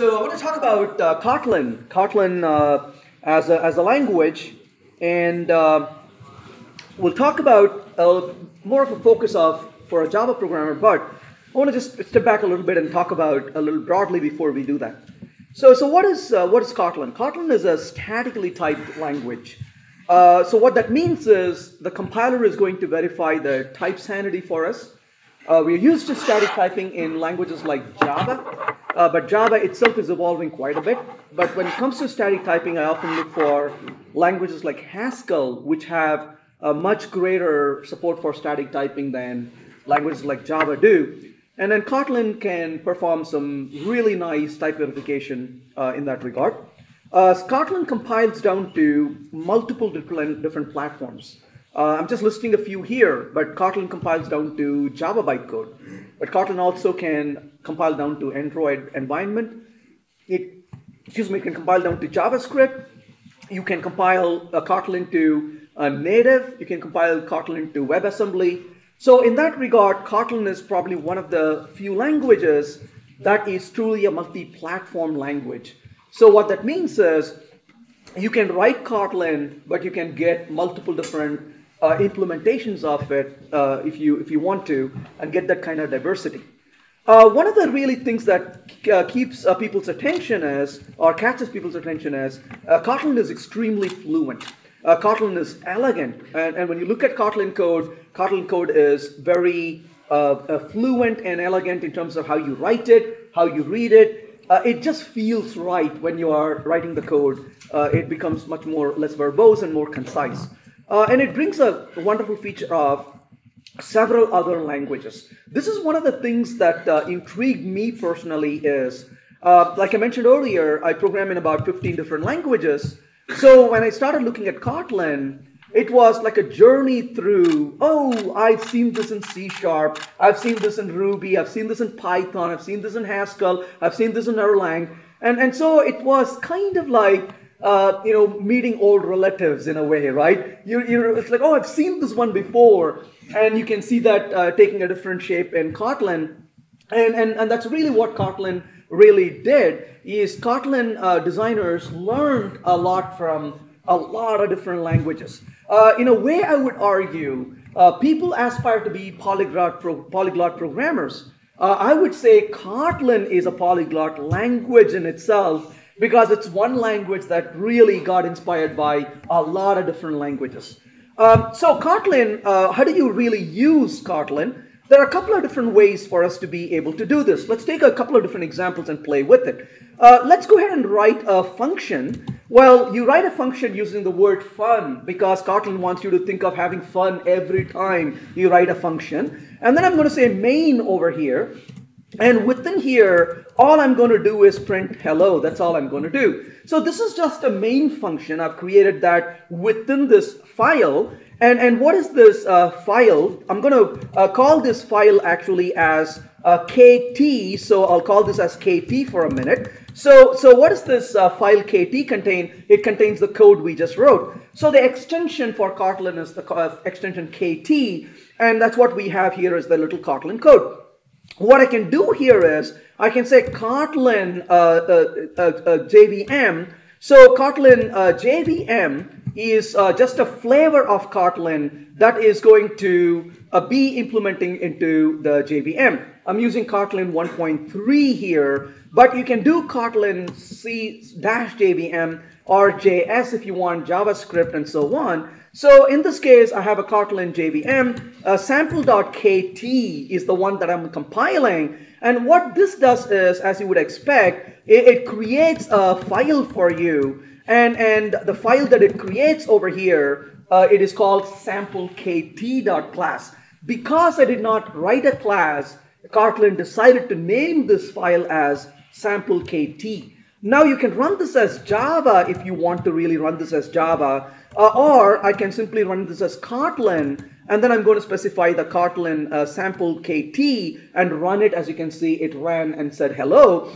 So I want to talk about uh, Kotlin, Kotlin uh, as, a, as a language, and uh, we'll talk about uh, more of a focus of for a Java programmer, but I want to just step back a little bit and talk about a little broadly before we do that. So, so what is uh, what is Kotlin? Kotlin is a statically typed language. Uh, so what that means is the compiler is going to verify the type sanity for us. Uh, we're used to static typing in languages like Java, uh, but Java itself is evolving quite a bit. But when it comes to static typing, I often look for languages like Haskell, which have a much greater support for static typing than languages like Java do. And then Kotlin can perform some really nice type verification uh, in that regard. Uh, Kotlin compiles down to multiple different, different platforms. Uh, I'm just listing a few here, but Kotlin compiles down to Java bytecode. But Kotlin also can compile down to Android environment. It, excuse me, it can compile down to JavaScript. You can compile a Kotlin to a native. You can compile Kotlin to WebAssembly. So in that regard, Kotlin is probably one of the few languages that is truly a multi-platform language. So what that means is you can write Kotlin, but you can get multiple different uh, implementations of it uh, if you if you want to and get that kind of diversity. Uh, one of the really things that uh, keeps uh, people's attention is or catches people's attention is uh, Kotlin is extremely fluent. Kotlin is elegant, and, and when you look at Kotlin code, Kotlin code is very fluent and elegant in terms of how you write it, how you read it, it just feels right when you are writing the code. It becomes much more less verbose and more concise. Uh, and it brings a wonderful feature of several other languages. This is one of the things that uh, intrigued me personally is, uh, like I mentioned earlier, I program in about 15 different languages. So when I started looking at Kotlin, it was like a journey through, oh, I've seen this in C Sharp, I've seen this in Ruby, I've seen this in Python, I've seen this in Haskell, I've seen this in Erlang. And, and so it was kind of like uh, you know, meeting old relatives in a way, right? You, you, it's like, oh, I've seen this one before, and you can see that uh, taking a different shape in Kotlin, and, and and that's really what Kotlin really did. Is Kotlin uh, designers learned a lot from a lot of different languages. Uh, in a way, I would argue uh, people aspire to be polyglot pro, polyglot programmers. Uh, I would say Kotlin is a polyglot language in itself because it's one language that really got inspired by a lot of different languages. Um, so Kotlin, uh, how do you really use Kotlin? There are a couple of different ways for us to be able to do this. Let's take a couple of different examples and play with it. Uh, let's go ahead and write a function. Well, you write a function using the word fun because Kotlin wants you to think of having fun every time you write a function. And then I'm going to say main over here. And within here, all I'm going to do is print hello. That's all I'm going to do. So this is just a main function. I've created that within this file. And, and what is this uh, file? I'm going to uh, call this file actually as uh, KT. So I'll call this as KT for a minute. So, so what does this uh, file KT contain? It contains the code we just wrote. So the extension for Kotlin is the uh, extension KT. And that's what we have here is the little Kotlin code. What I can do here is I can say Kotlin uh, uh, uh, uh JVM. So Kotlin uh, JVM is uh, just a flavor of Kotlin that is going to be implementing into the JVM. I'm using Kotlin 1.3 here, but you can do Kotlin C-JVM or JS if you want JavaScript and so on. So in this case, I have a Kotlin JVM. Uh, sample.kt is the one that I'm compiling. And what this does is, as you would expect, it, it creates a file for you. And, and the file that it creates over here, uh, it is called samplekt.class. Because I did not write a class, Kotlin decided to name this file as samplekt. Now you can run this as Java if you want to really run this as Java. Uh, or I can simply run this as Kotlin, and then I'm going to specify the Kotlin uh, sample KT and run it. As you can see, it ran and said hello.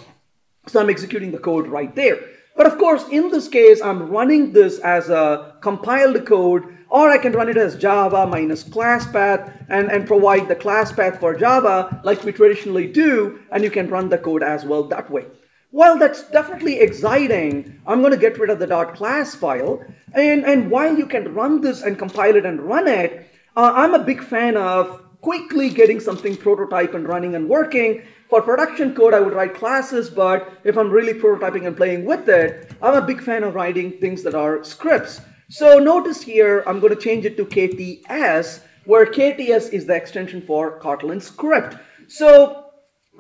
So I'm executing the code right there. But of course, in this case, I'm running this as a compiled code, or I can run it as Java minus class path and, and provide the class path for Java like we traditionally do, and you can run the code as well that way. While that's definitely exciting, I'm going to get rid of the .class file. And, and while you can run this and compile it and run it, uh, I'm a big fan of quickly getting something prototype and running and working. For production code, I would write classes, but if I'm really prototyping and playing with it, I'm a big fan of writing things that are scripts. So notice here, I'm going to change it to KTS, where KTS is the extension for Kotlin script. So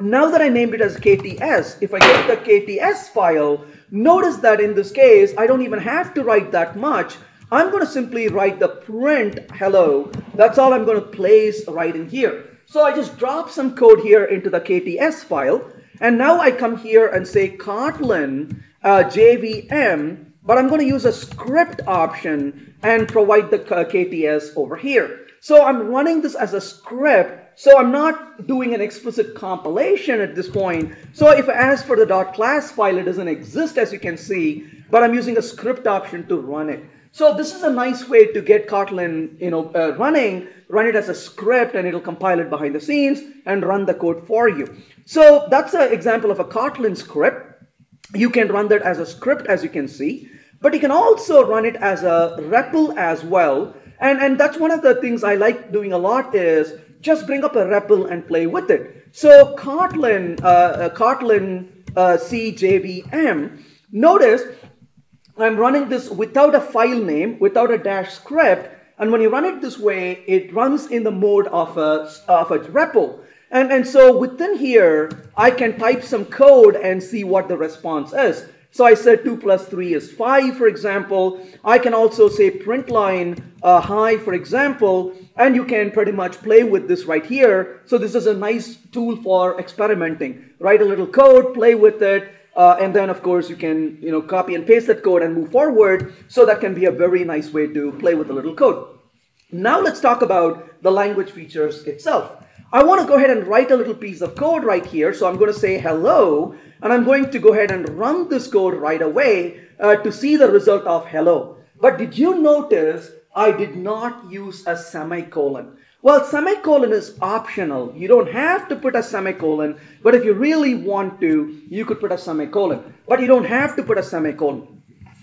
now that I named it as KTS, if I get the KTS file, notice that in this case, I don't even have to write that much. I'm going to simply write the print hello. That's all I'm going to place right in here. So I just drop some code here into the KTS file. And now I come here and say Kotlin uh, JVM, but I'm going to use a script option and provide the KTS over here. So I'm running this as a script so I'm not doing an explicit compilation at this point. So if I ask for the .class file, it doesn't exist as you can see, but I'm using a script option to run it. So this is a nice way to get Kotlin you know, uh, running, run it as a script and it'll compile it behind the scenes and run the code for you. So that's an example of a Kotlin script. You can run that as a script as you can see, but you can also run it as a REPL as well. And, and that's one of the things I like doing a lot is just bring up a REPL and play with it. So Kotlin, uh, uh Kotlin uh, CJVM, notice I'm running this without a file name, without a dash script, and when you run it this way, it runs in the mode of a, of a REPL. And, and so within here, I can type some code and see what the response is. So I said 2 plus 3 is 5, for example. I can also say print line uh, hi, for example, and you can pretty much play with this right here. So this is a nice tool for experimenting. Write a little code, play with it, uh, and then of course you can you know copy and paste that code and move forward. So that can be a very nice way to play with a little code. Now let's talk about the language features itself. I want to go ahead and write a little piece of code right here. So I'm going to say hello, and I'm going to go ahead and run this code right away uh, to see the result of hello. But did you notice I did not use a semicolon? Well, semicolon is optional. You don't have to put a semicolon, but if you really want to, you could put a semicolon. But you don't have to put a semicolon.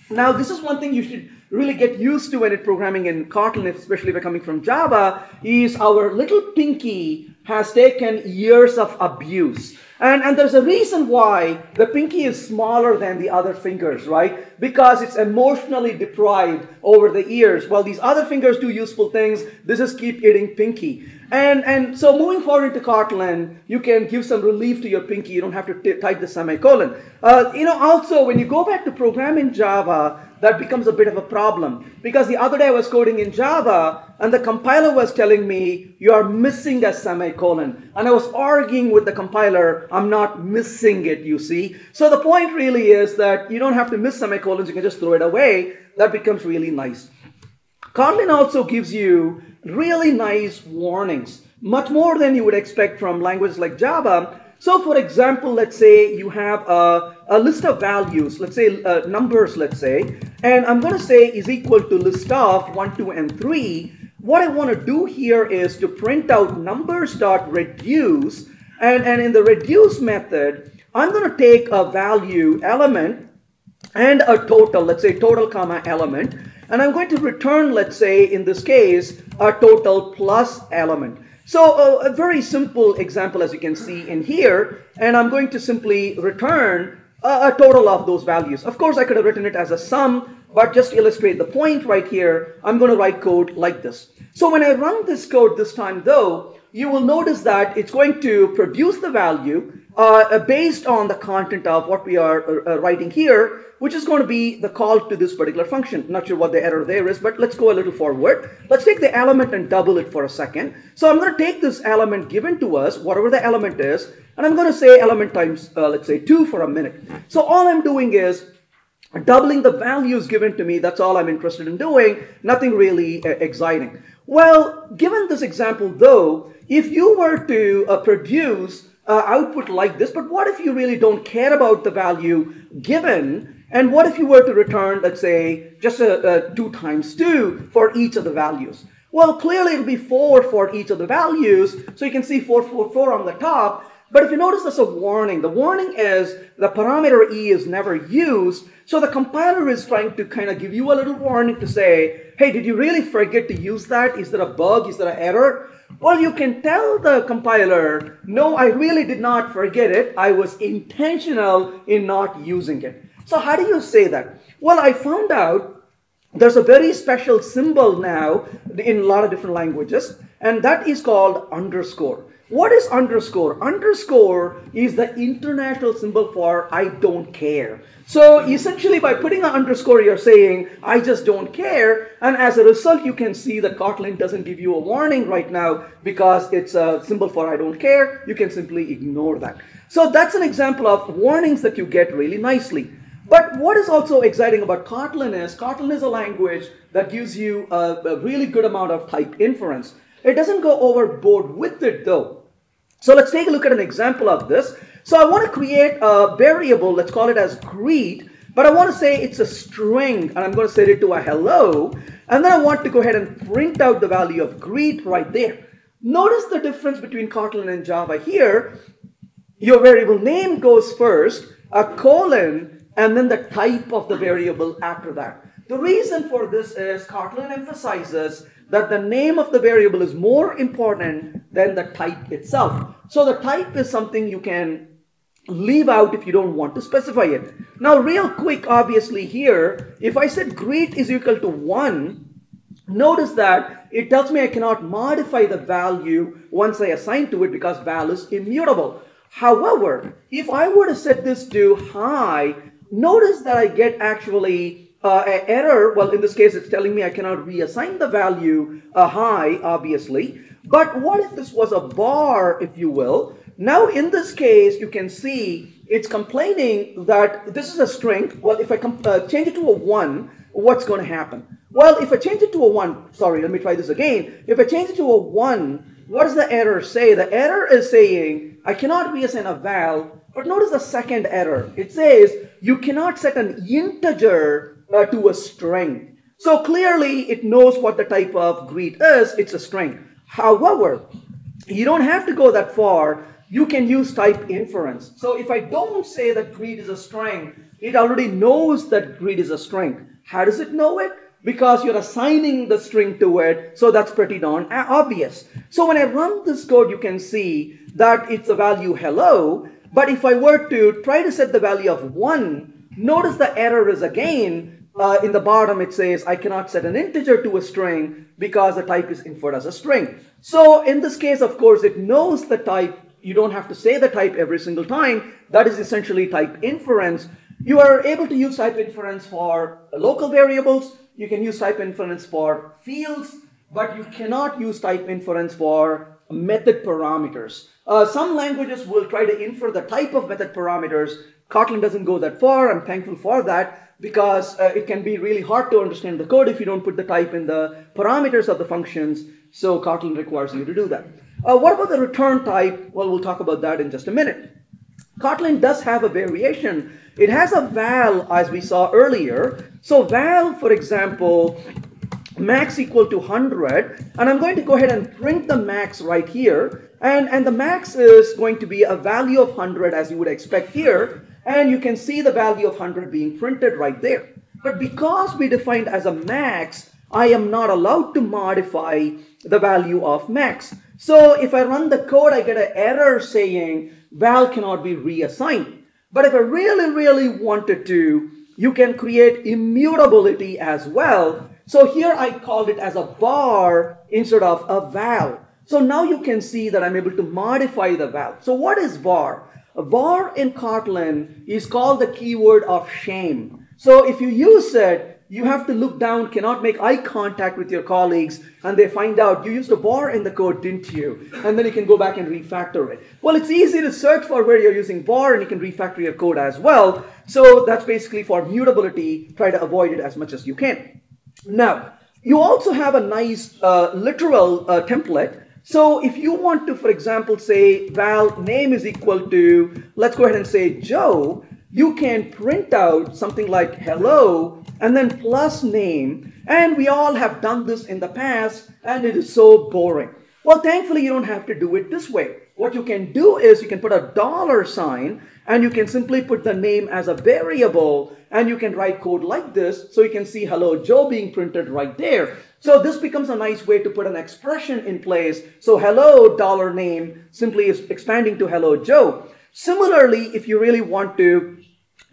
Now, this is one thing you should really get used to when it's programming in Kotlin, especially if you're coming from Java, is our little pinky has taken years of abuse. And, and there's a reason why the pinky is smaller than the other fingers, right? Because it's emotionally deprived over the years. While these other fingers do useful things, this is keep eating pinky. And, and so moving forward into Kotlin, you can give some relief to your pinky. You don't have to type the semicolon. Uh, you know, also, when you go back to program in Java, that becomes a bit of a problem. Because the other day I was coding in Java, and the compiler was telling me, you are missing a semicolon. And I was arguing with the compiler, I'm not missing it, you see. So the point really is that you don't have to miss semicolons, you can just throw it away. That becomes really nice. Kotlin also gives you really nice warnings, much more than you would expect from languages like Java. So for example, let's say you have a, a list of values, let's say uh, numbers, let's say, and I'm going to say is equal to list of 1, 2, and 3. What I want to do here is to print out numbers.reduce, and, and in the reduce method, I'm going to take a value element and a total, let's say total comma element, and I'm going to return, let's say, in this case, a total plus element. So uh, a very simple example as you can see in here, and I'm going to simply return a, a total of those values. Of course, I could have written it as a sum, but just to illustrate the point right here, I'm going to write code like this. So when I run this code this time though, you will notice that it's going to produce the value uh, based on the content of what we are uh, uh, writing here, which is going to be the call to this particular function. Not sure what the error there is, but let's go a little forward. Let's take the element and double it for a second. So I'm going to take this element given to us, whatever the element is, and I'm going to say element times, uh, let's say 2 for a minute. So all I'm doing is doubling the values given to me. That's all I'm interested in doing. Nothing really uh, exciting. Well, given this example though, if you were to uh, produce uh, output like this, but what if you really don't care about the value given? And what if you were to return, let's say, just a, a 2 times 2 for each of the values? Well, clearly it'll be 4 for each of the values. So you can see 4, 4, 4 on the top. But if you notice there's a warning, the warning is the parameter e is never used. So the compiler is trying to kind of give you a little warning to say, hey, did you really forget to use that? Is there a bug? Is there an error? Well, you can tell the compiler, no, I really did not forget it. I was intentional in not using it. So how do you say that? Well, I found out there's a very special symbol now in a lot of different languages, and that is called underscore. What is underscore? Underscore is the international symbol for I don't care. So essentially by putting an underscore, you're saying, I just don't care. And as a result, you can see that Kotlin doesn't give you a warning right now because it's a symbol for I don't care. You can simply ignore that. So that's an example of warnings that you get really nicely. But what is also exciting about Kotlin is Kotlin is a language that gives you a, a really good amount of type inference. It doesn't go overboard with it though. So let's take a look at an example of this. So I want to create a variable, let's call it as greet, but I want to say it's a string, and I'm going to set it to a hello, and then I want to go ahead and print out the value of greet right there. Notice the difference between Kotlin and Java here. Your variable name goes first, a colon, and then the type of the variable after that. The reason for this is Kotlin emphasizes that the name of the variable is more important than the type itself. So the type is something you can leave out if you don't want to specify it. Now real quick, obviously here, if I said greet is equal to 1, notice that it tells me I cannot modify the value once I assign to it because val is immutable. However, if I were to set this to hi, notice that I get actually uh, error, well, in this case, it's telling me I cannot reassign the value a hi, obviously. But what if this was a var, if you will? Now, in this case, you can see it's complaining that this is a string. Well, if I uh, change it to a 1, what's going to happen? Well, if I change it to a 1, sorry, let me try this again. If I change it to a 1, what does the error say? The error is saying I cannot reassign a val, but notice the second error. It says you cannot set an integer uh, to a string. So clearly it knows what the type of greet is, it's a string. However, you don't have to go that far. You can use type inference. So if I don't say that greet is a string, it already knows that greet is a string. How does it know it? Because you're assigning the string to it, so that's pretty darn obvious. So when I run this code, you can see that it's a value hello, but if I were to try to set the value of 1, notice the error is again uh, in the bottom it says I cannot set an integer to a string because the type is inferred as a string. So in this case, of course, it knows the type. You don't have to say the type every single time. That is essentially type inference. You are able to use type inference for local variables. You can use type inference for fields, but you cannot use type inference for method parameters. Uh, some languages will try to infer the type of method parameters. Kotlin doesn't go that far. I'm thankful for that because uh, it can be really hard to understand the code if you don't put the type in the parameters of the functions. So Kotlin requires you to do that. Uh, what about the return type? Well, we'll talk about that in just a minute. Kotlin does have a variation. It has a val, as we saw earlier. So val, for example, max equal to 100. And I'm going to go ahead and print the max right here. And, and the max is going to be a value of 100 as you would expect here. And you can see the value of 100 being printed right there. But because we defined as a max, I am not allowed to modify the value of max. So if I run the code, I get an error saying val cannot be reassigned. But if I really, really wanted to, you can create immutability as well. So here I called it as a var instead of a val. So now you can see that I'm able to modify the val. So what is var? A var in Kotlin is called the keyword of shame. So if you use it, you have to look down, cannot make eye contact with your colleagues, and they find out you used a var in the code, didn't you? And then you can go back and refactor it. Well, it's easy to search for where you're using var, and you can refactor your code as well. So that's basically for mutability. Try to avoid it as much as you can. Now, you also have a nice uh, literal uh, template so if you want to, for example, say val name is equal to, let's go ahead and say Joe, you can print out something like hello and then plus name. And we all have done this in the past and it is so boring. Well, thankfully, you don't have to do it this way. what you can do is you can put a dollar sign and you can simply put the name as a variable and you can write code like this so you can see hello Joe being printed right there. So this becomes a nice way to put an expression in place. So hello dollar name simply is expanding to hello Joe. Similarly, if you really want to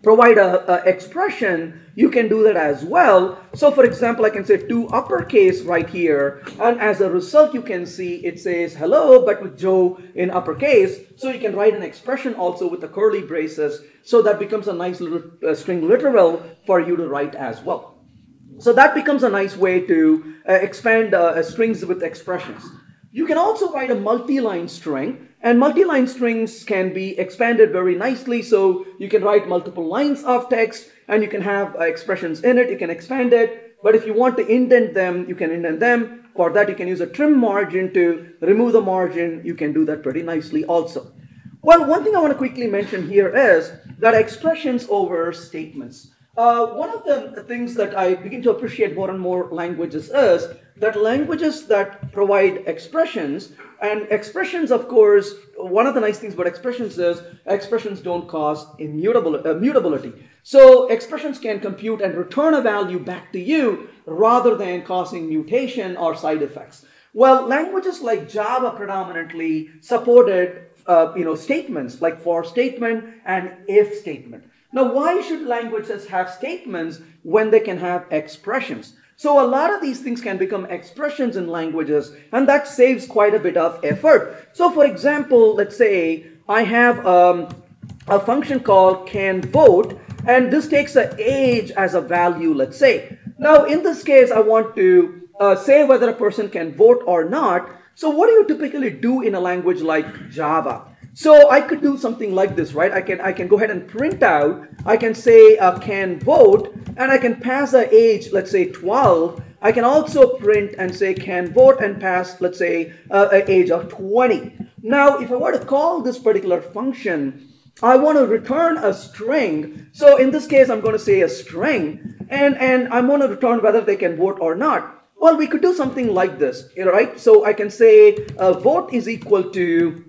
provide a, a, expression, you can do that as well. So for example, I can say to uppercase right here. And as a result, you can see it says hello, but with Joe in uppercase. So you can write an expression also with the curly braces. So that becomes a nice little uh, string literal for you to write as well. So that becomes a nice way to uh, expand uh, strings with expressions. You can also write a multi-line string and multi-line strings can be expanded very nicely. So you can write multiple lines of text and you can have uh, expressions in it. You can expand it. But if you want to indent them, you can indent them. For that, you can use a trim margin to remove the margin. You can do that pretty nicely also. Well, one thing I want to quickly mention here is that expressions over statements. Uh, one of the things that I begin to appreciate more and more languages is that languages that provide expressions, and expressions, of course, one of the nice things about expressions is expressions don't cause immutable, uh, mutability. So expressions can compute and return a value back to you rather than causing mutation or side effects. Well, languages like Java predominantly supported uh, you know, statements like for statement and if statement. Now, why should languages have statements when they can have expressions? So a lot of these things can become expressions in languages and that saves quite a bit of effort. So for example, let's say I have um, a function called can vote and this takes an age as a value, let's say. Now in this case, I want to uh, say whether a person can vote or not. So what do you typically do in a language like Java? So I could do something like this, right? I can I can go ahead and print out. I can say uh, can vote, and I can pass the age, let's say 12. I can also print and say can vote and pass, let's say, uh, an age of 20. Now, if I were to call this particular function, I want to return a string. So in this case, I'm going to say a string, and, and I'm going to return whether they can vote or not. Well, we could do something like this, right? So I can say uh, vote is equal to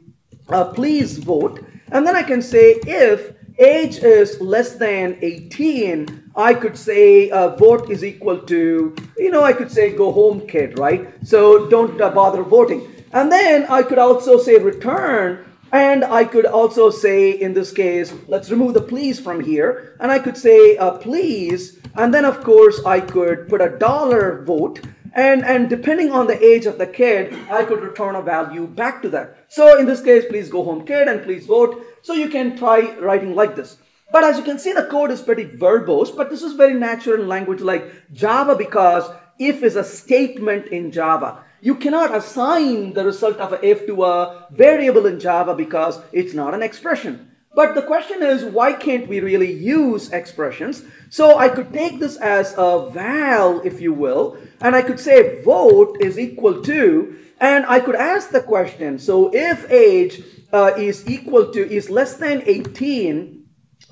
uh, please vote. And then I can say if age is less than 18, I could say uh, vote is equal to, you know, I could say go home kid, right? So don't uh, bother voting. And then I could also say return and I could also say, in this case, let's remove the please from here. And I could say, uh, please. And then, of course, I could put a dollar vote. And, and depending on the age of the kid, I could return a value back to that. So in this case, please go home kid and please vote. So you can try writing like this. But as you can see, the code is pretty verbose, but this is very natural in language like Java because if is a statement in Java. You cannot assign the result of a if to a variable in Java because it's not an expression. But the question is, why can't we really use expressions? So I could take this as a val, if you will, and I could say vote is equal to, and I could ask the question, so if age uh, is equal to, is less than 18,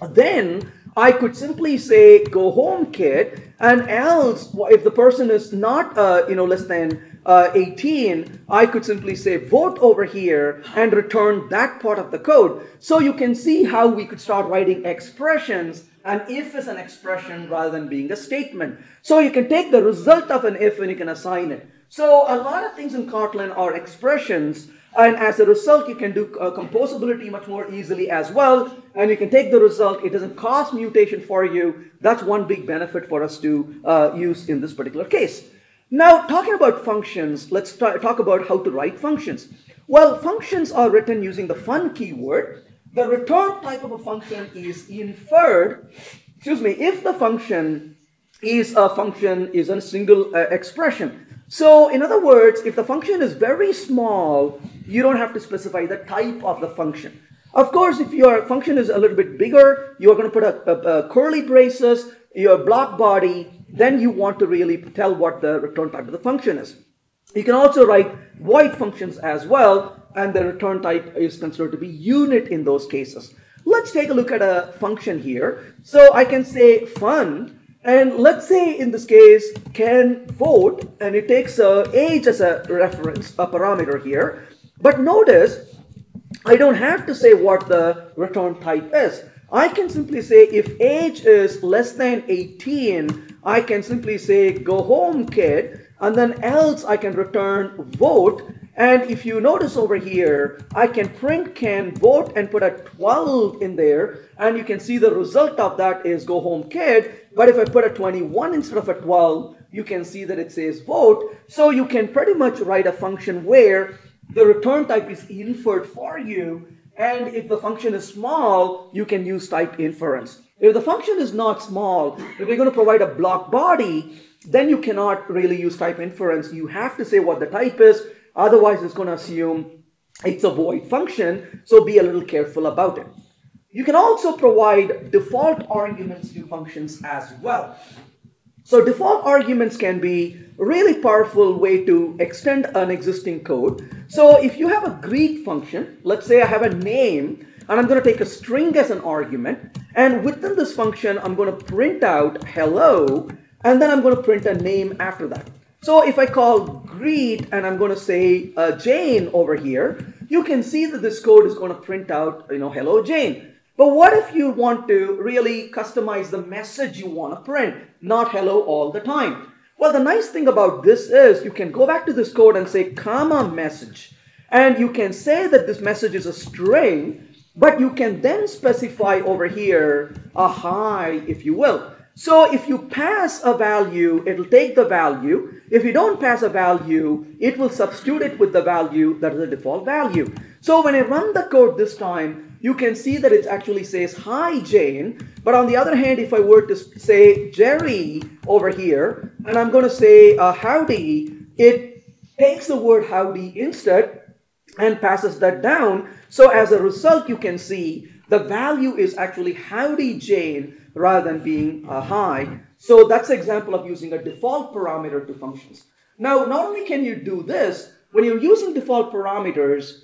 then I could simply say go home kid, and else if the person is not, uh, you know, less than uh, 18, I could simply say vote over here and return that part of the code. So you can see how we could start writing expressions and if is an expression rather than being a statement. So you can take the result of an if and you can assign it. So a lot of things in Kotlin are expressions and as a result you can do uh, composability much more easily as well and you can take the result it doesn't cause mutation for you that's one big benefit for us to uh, use in this particular case now, talking about functions, let's talk about how to write functions. Well, functions are written using the fun keyword. The return type of a function is inferred, excuse me, if the function is a function is a single uh, expression. So, in other words, if the function is very small, you don't have to specify the type of the function. Of course, if your function is a little bit bigger, you're going to put a, a, a curly braces, your block body, then you want to really tell what the return type of the function is. You can also write void functions as well, and the return type is considered to be unit in those cases. Let's take a look at a function here. So I can say fun, and let's say in this case can vote, and it takes a age as a reference, a parameter here. But notice I don't have to say what the return type is. I can simply say if age is less than 18, I can simply say go home kid and then else I can return vote and if you notice over here, I can print can vote and put a 12 in there. And you can see the result of that is go home kid. But if I put a 21 instead of a 12, you can see that it says vote. So you can pretty much write a function where the return type is inferred for you. And if the function is small, you can use type inference. If the function is not small, if you're going to provide a block body, then you cannot really use type inference. You have to say what the type is Otherwise, it's going to assume it's a void function, so be a little careful about it. You can also provide default arguments to functions as well. So default arguments can be a really powerful way to extend an existing code. So if you have a greet function, let's say I have a name, and I'm going to take a string as an argument, and within this function, I'm going to print out hello, and then I'm going to print a name after that. So if I call greet and I'm going to say uh, Jane over here, you can see that this code is going to print out, you know, hello Jane. But what if you want to really customize the message you want to print, not hello all the time? Well, the nice thing about this is you can go back to this code and say comma message. And you can say that this message is a string, but you can then specify over here a hi, if you will. So if you pass a value, it'll take the value. If you don't pass a value, it will substitute it with the value that is the default value. So when I run the code this time, you can see that it actually says, hi, Jane. But on the other hand, if I were to say Jerry over here, and I'm going to say uh, howdy, it takes the word howdy instead and passes that down. So as a result, you can see the value is actually howdy, Jane, rather than being uh, hi. So that's an example of using a default parameter to functions. Now, not only can you do this, when you're using default parameters,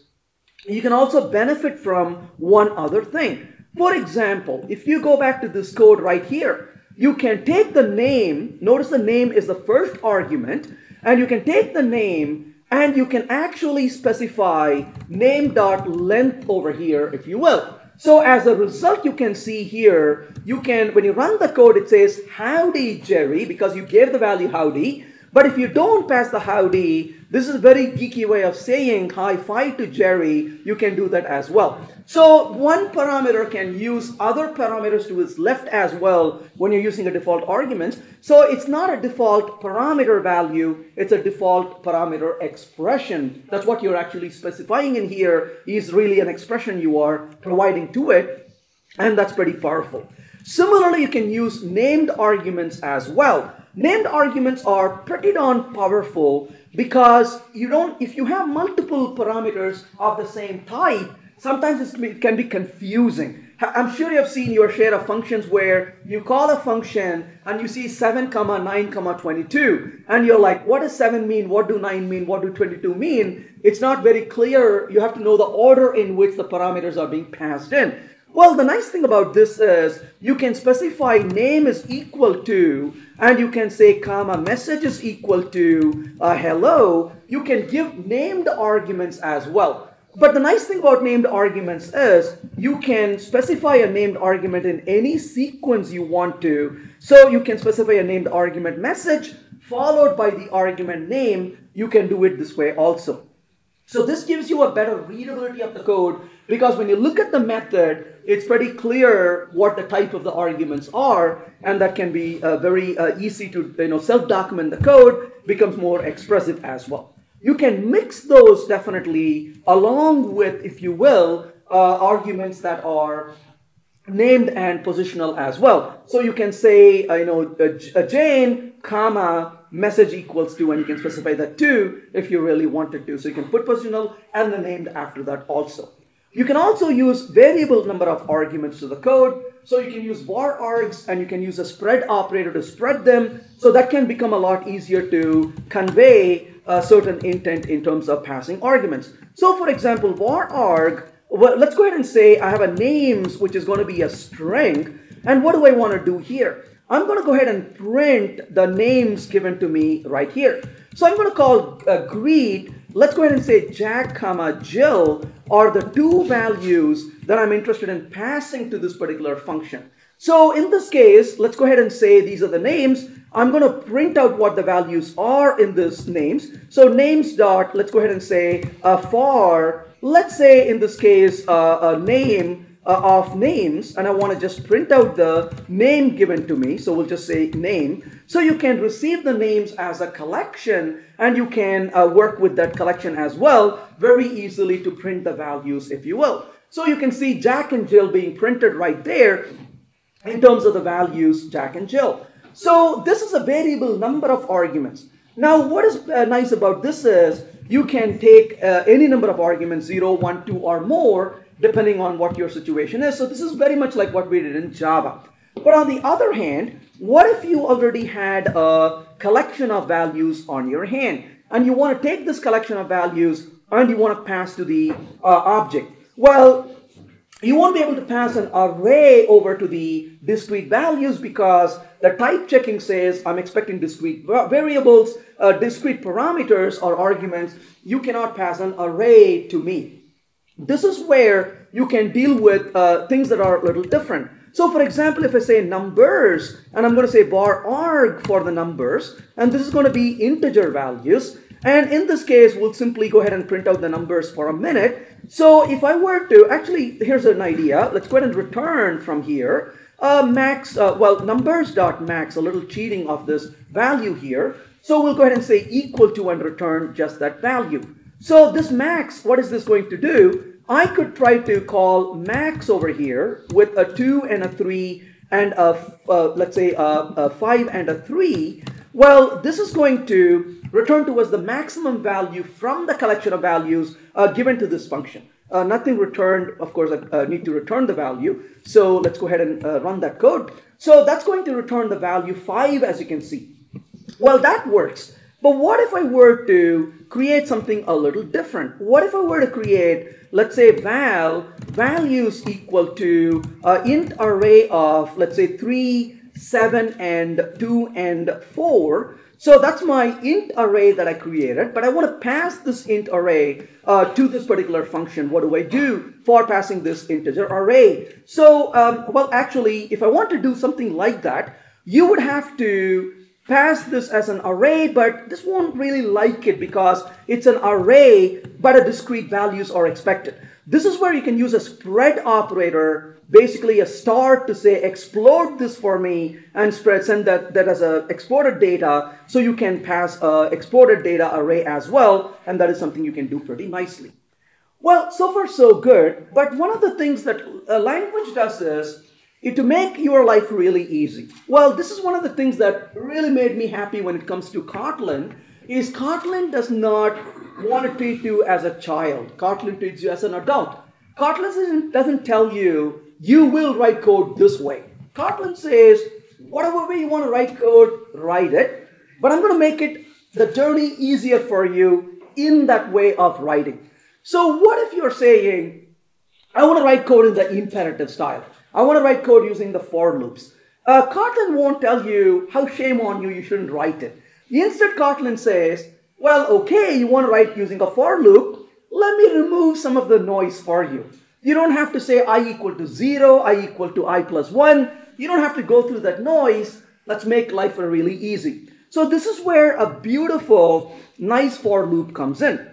you can also benefit from one other thing. For example, if you go back to this code right here, you can take the name, notice the name is the first argument, and you can take the name and you can actually specify name.length over here, if you will. So as a result, you can see here, you can, when you run the code, it says, howdy, Jerry, because you gave the value howdy. But if you don't pass the howdy, this is a very geeky way of saying high five to Jerry. You can do that as well. So one parameter can use other parameters to its left as well when you're using a default argument. So it's not a default parameter value, it's a default parameter expression. That's what you're actually specifying in here is really an expression you are providing to it. And that's pretty powerful. Similarly, you can use named arguments as well. Named arguments are pretty darn powerful because you don't, if you have multiple parameters of the same type, sometimes it can be confusing. I'm sure you have seen your share of functions where you call a function and you see 7 comma 9 comma 22 and you're like what does 7 mean? What do 9 mean? What do 22 mean? It's not very clear. You have to know the order in which the parameters are being passed in well, the nice thing about this is you can specify name is equal to, and you can say comma message is equal to uh, hello. You can give named arguments as well. But the nice thing about named arguments is you can specify a named argument in any sequence you want to. So you can specify a named argument message followed by the argument name. You can do it this way also. So this gives you a better readability of the code because when you look at the method, it's pretty clear what the type of the arguments are, and that can be uh, very uh, easy to you know self-document the code, becomes more expressive as well. You can mix those definitely along with, if you will, uh, arguments that are named and positional as well. So you can say, uh, you know, a, Jane, comma, message equals to, and you can specify that too if you really wanted to. So you can put positional and the named after that also. You can also use variable number of arguments to the code. So you can use var args and you can use a spread operator to spread them. So that can become a lot easier to convey a certain intent in terms of passing arguments. So for example, var arg, well, let's go ahead and say I have a names which is going to be a string. And what do I want to do here? I'm going to go ahead and print the names given to me right here. So I'm going to call uh, a greet. Let's go ahead and say Jack, comma Jill are the two values that I'm interested in passing to this particular function. So in this case, let's go ahead and say these are the names. I'm going to print out what the values are in this names. So names dot, let's go ahead and say uh, for, let's say in this case, uh, a name uh, of names and I want to just print out the name given to me. So we'll just say name. So you can receive the names as a collection and you can uh, work with that collection as well very easily to print the values if you will. So you can see Jack and Jill being printed right there in terms of the values Jack and Jill. So this is a variable number of arguments. Now what is uh, nice about this is you can take uh, any number of arguments 0, 1, 2 or more depending on what your situation is. So this is very much like what we did in Java. But on the other hand, what if you already had a collection of values on your hand and you want to take this collection of values and you want to pass to the uh, object? Well, you won't be able to pass an array over to the discrete values because the type checking says I'm expecting discrete variables, uh, discrete parameters or arguments. You cannot pass an array to me. This is where you can deal with uh, things that are a little different. So for example, if I say numbers, and I'm going to say var arg for the numbers, and this is going to be integer values, and in this case, we'll simply go ahead and print out the numbers for a minute. So if I were to, actually, here's an idea. Let's go ahead and return from here. Uh, max, uh, well, numbers dot max, a little cheating of this value here. So we'll go ahead and say equal to and return just that value. So this max, what is this going to do? I could try to call max over here with a 2 and a 3 and a, uh, let's say, a, a 5 and a 3. Well, this is going to return to us the maximum value from the collection of values uh, given to this function. Uh, nothing returned, of course, I uh, need to return the value. So let's go ahead and uh, run that code. So that's going to return the value 5, as you can see. Well, that works. But what if I were to create something a little different? What if I were to create, let's say val, values equal to uh, int array of, let's say 3, 7, and 2, and 4. So that's my int array that I created, but I want to pass this int array uh, to this particular function. What do I do for passing this integer array? So, um, well, actually, if I want to do something like that, you would have to pass this as an array, but this won't really like it because it's an array, but a discrete values are expected. This is where you can use a spread operator, basically a star to say explode this for me and spread send that, that as a exported data so you can pass a exported data array as well and that is something you can do pretty nicely. Well, so far so good, but one of the things that a language does is to make your life really easy. Well, this is one of the things that really made me happy when it comes to Kotlin is Kotlin does not want to treat you as a child. Kotlin treats you as an adult. Kotlin doesn't, tell you, you will write code this way. Kotlin says, whatever way you want to write code, write it. But I'm going to make it the journey easier for you in that way of writing. So what if you're saying, I want to write code in the imperative style. I want to write code using the for loops. Uh, Kotlin won't tell you how shame on you, you shouldn't write it. Instead, Kotlin says, well, okay, you want to write using a for loop, let me remove some of the noise for you. You don't have to say i equal to 0, i equal to i plus 1. You don't have to go through that noise. Let's make life really easy. So this is where a beautiful, nice for loop comes in.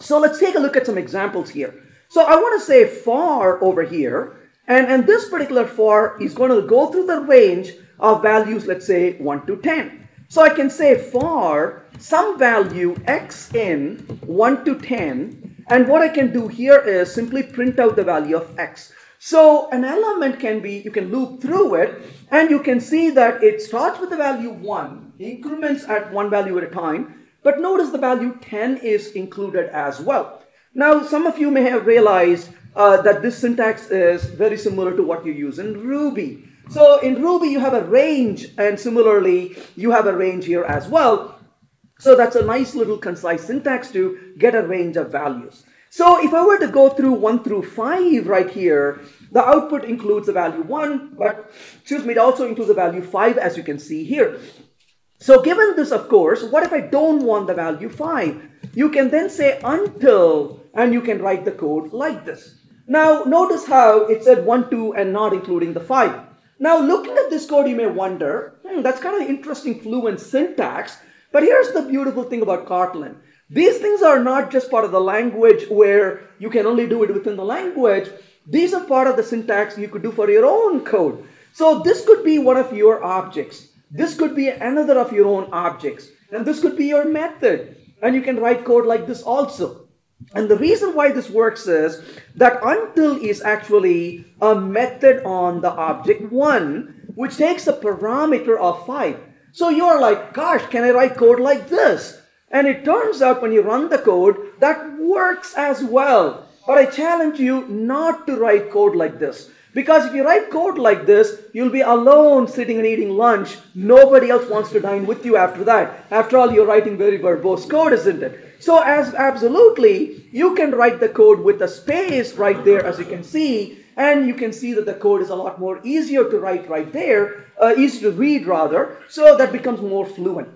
So let's take a look at some examples here. So I want to say for over here, and, and this particular for is going to go through the range of values, let's say 1 to 10. So I can say for some value x in 1 to 10, and what I can do here is simply print out the value of x. So an element can be, you can loop through it, and you can see that it starts with the value 1, increments at one value at a time, but notice the value 10 is included as well. Now, some of you may have realized uh, that this syntax is very similar to what you use in Ruby. So in Ruby, you have a range, and similarly, you have a range here as well. So that's a nice little concise syntax to get a range of values. So if I were to go through 1 through 5 right here, the output includes the value 1, but excuse me, it also includes the value 5 as you can see here. So given this, of course, what if I don't want the value 5? You can then say until and you can write the code like this. Now, notice how it said 1, 2, and not including the 5. Now, looking at this code, you may wonder, hmm, that's kind of interesting fluent syntax. But here's the beautiful thing about Kotlin. These things are not just part of the language where you can only do it within the language. These are part of the syntax you could do for your own code. So this could be one of your objects. This could be another of your own objects. And this could be your method. And you can write code like this also. And the reason why this works is that until is actually a method on the object one, which takes a parameter of 5. So you're like, gosh, can I write code like this? And it turns out when you run the code, that works as well. But I challenge you not to write code like this. Because if you write code like this, you'll be alone sitting and eating lunch. Nobody else wants to dine with you after that. After all, you're writing very verbose code, isn't it? So as absolutely, you can write the code with a space right there, as you can see, and you can see that the code is a lot more easier to write right there, uh, easy to read rather, so that becomes more fluent.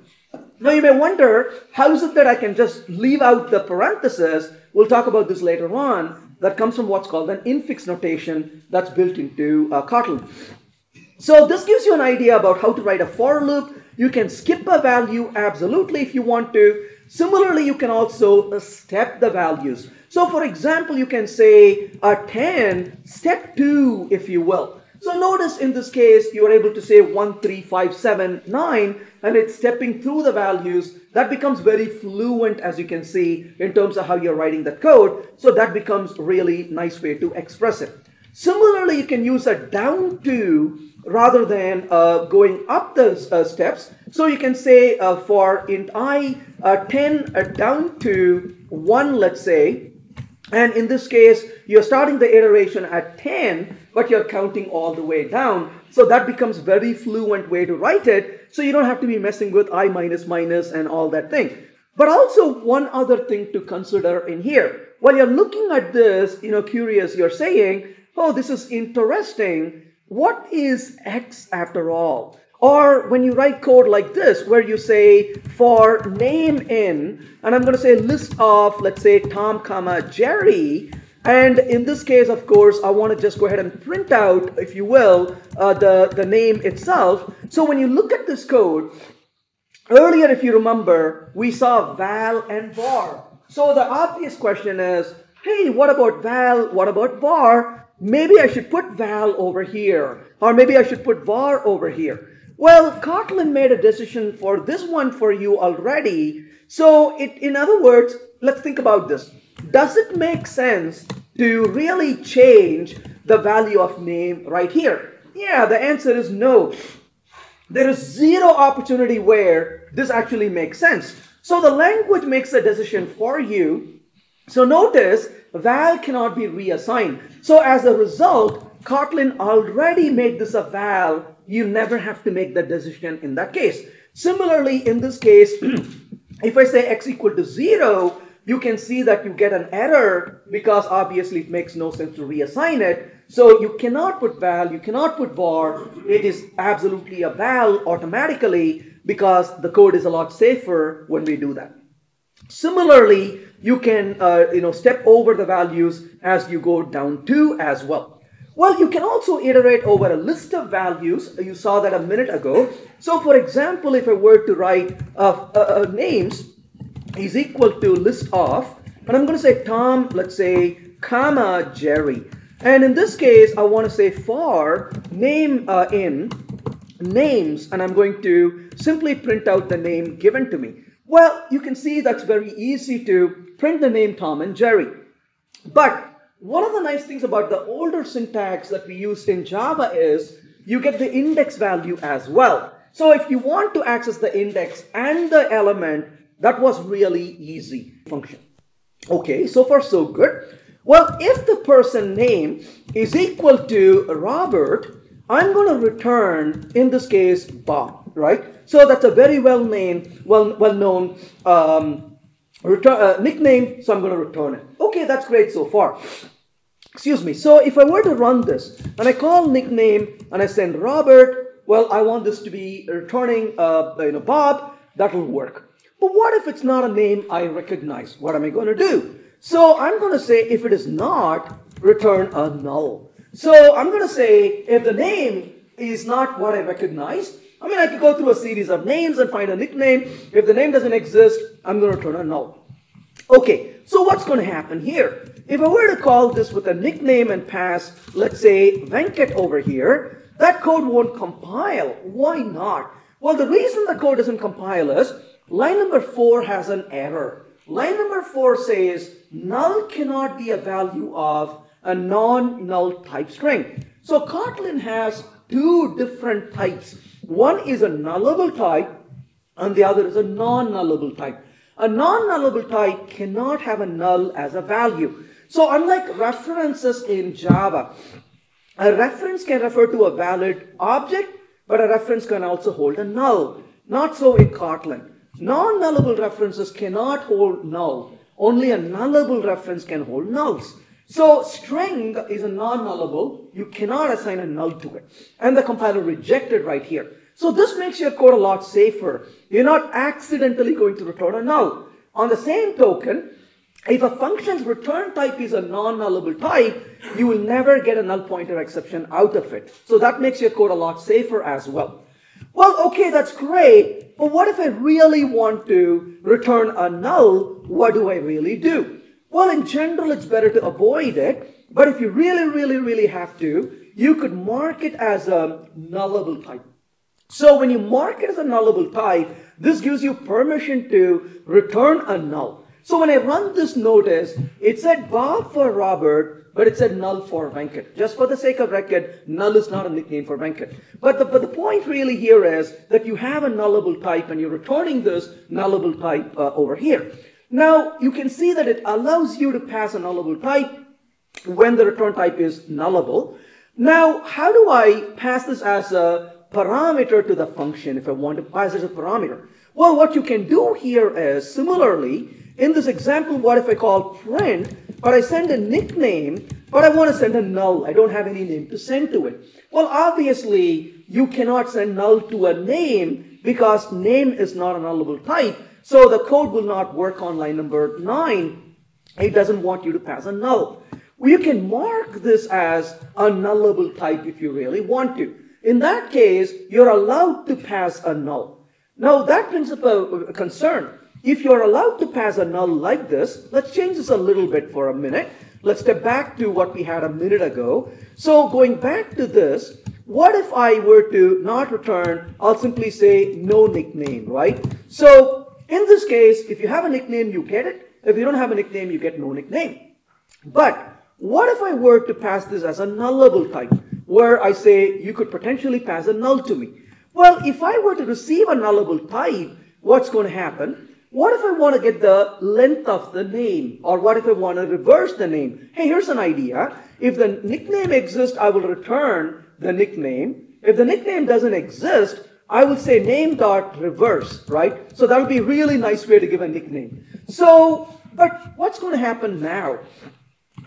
Now you may wonder, how is it that I can just leave out the parenthesis? We'll talk about this later on. That comes from what's called an infix notation that's built into uh, Kotlin. So this gives you an idea about how to write a for loop. You can skip a value absolutely if you want to. Similarly, you can also uh, step the values. So for example, you can say a 10, step 2, if you will. So notice in this case, you are able to say 1, 3, 5, 7, 9, and it's stepping through the values. That becomes very fluent, as you can see, in terms of how you're writing the code. So that becomes really nice way to express it. Similarly, you can use a down to rather than uh, going up the uh, steps. So you can say uh, for int i uh, 10 uh, down to 1, let's say, and in this case, you're starting the iteration at 10, but you're counting all the way down. So that becomes very fluent way to write it. So you don't have to be messing with i minus minus and all that thing. But also one other thing to consider in here. While you're looking at this, you know, curious, you're saying, oh, this is interesting. What is X after all? Or when you write code like this, where you say for name in, and I'm going to say list of, let's say Tom, comma Jerry. And in this case, of course, I want to just go ahead and print out, if you will, uh, the, the name itself. So when you look at this code, earlier, if you remember, we saw val and var. So the obvious question is, hey, what about val? What about var? Maybe I should put val over here, or maybe I should put var over here. Well, Kotlin made a decision for this one for you already. So it, in other words, let's think about this. Does it make sense to really change the value of name right here? Yeah, the answer is no. There is zero opportunity where this actually makes sense. So the language makes a decision for you. So notice val cannot be reassigned. So as a result, Kotlin already made this a val you never have to make that decision in that case. Similarly, in this case, if I say x equal to 0, you can see that you get an error because obviously it makes no sense to reassign it. So you cannot put val, you cannot put var. It is absolutely a val automatically because the code is a lot safer when we do that. Similarly, you can uh, you know step over the values as you go down to as well. Well, you can also iterate over a list of values. You saw that a minute ago. So for example, if I were to write uh, uh, uh, names is equal to list of, and I'm going to say Tom, let's say, comma, Jerry. And in this case, I want to say for name uh, in names, and I'm going to simply print out the name given to me. Well, you can see that's very easy to print the name Tom and Jerry. But one of the nice things about the older syntax that we use in Java is you get the index value as well. So if you want to access the index and the element, that was really easy function. Okay, so far so good. Well, if the person name is equal to Robert, I'm going to return, in this case, Bob, right? So that's a very well-known, well, well-known um, return, uh, nickname, so I'm going to return it. Okay, that's great so far. Excuse me. So if I were to run this and I call nickname and I send Robert, well, I want this to be returning, uh, you know, Bob. That will work. But what if it's not a name I recognize? What am I going to do? So I'm going to say if it is not, return a null. So I'm going to say if the name is not what I recognize, I mean, I could go through a series of names and find a nickname. If the name doesn't exist, I'm going to return a null. Okay, so what's going to happen here? If I were to call this with a nickname and pass, let's say, Venkat over here, that code won't compile. Why not? Well, the reason the code doesn't compile is line number 4 has an error. Line number 4 says null cannot be a value of a non-null type string. So Kotlin has two different types. One is a nullable type and the other is a non-nullable type. A non-nullable type cannot have a null as a value. So unlike references in Java, a reference can refer to a valid object, but a reference can also hold a null. Not so in Kotlin. Non-nullable references cannot hold null. Only a nullable reference can hold nulls. So string is a non-nullable. You cannot assign a null to it. And the compiler rejected right here. So this makes your code a lot safer. You're not accidentally going to return a null. On the same token, if a function's return type is a non-nullable type, you will never get a null pointer exception out of it. So that makes your code a lot safer as well. Well, okay, that's great, but what if I really want to return a null? What do I really do? Well, in general, it's better to avoid it, but if you really, really, really have to, you could mark it as a nullable type. So when you mark it as a nullable type, this gives you permission to return a null. So when I run this notice, it said Bob for Robert, but it said null for Venkat. Just for the sake of record, null is not a nickname for Venkat. But the, but the point really here is that you have a nullable type and you're returning this nullable type uh, over here. Now, you can see that it allows you to pass a nullable type when the return type is nullable. Now, how do I pass this as a parameter to the function if I want to pass it as a parameter? Well, what you can do here is, similarly, in this example, what if I call print, but I send a nickname, but I want to send a null. I don't have any name to send to it. Well, obviously, you cannot send null to a name because name is not a nullable type. So the code will not work on line number 9. It doesn't want you to pass a null. You can mark this as a nullable type if you really want to. In that case, you're allowed to pass a null. Now, that brings up a, concern. If you're allowed to pass a null like this, let's change this a little bit for a minute. Let's step back to what we had a minute ago. So going back to this, what if I were to not return, I'll simply say no nickname, right? So in this case, if you have a nickname, you get it. If you don't have a nickname, you get no nickname. But what if I were to pass this as a nullable type? where I say you could potentially pass a null to me. Well, if I were to receive a nullable type, what's going to happen? What if I want to get the length of the name? Or what if I want to reverse the name? Hey, here's an idea. If the nickname exists, I will return the nickname. If the nickname doesn't exist, I would say name dot reverse, right? So that would be a really nice way to give a nickname. So, but what's going to happen now?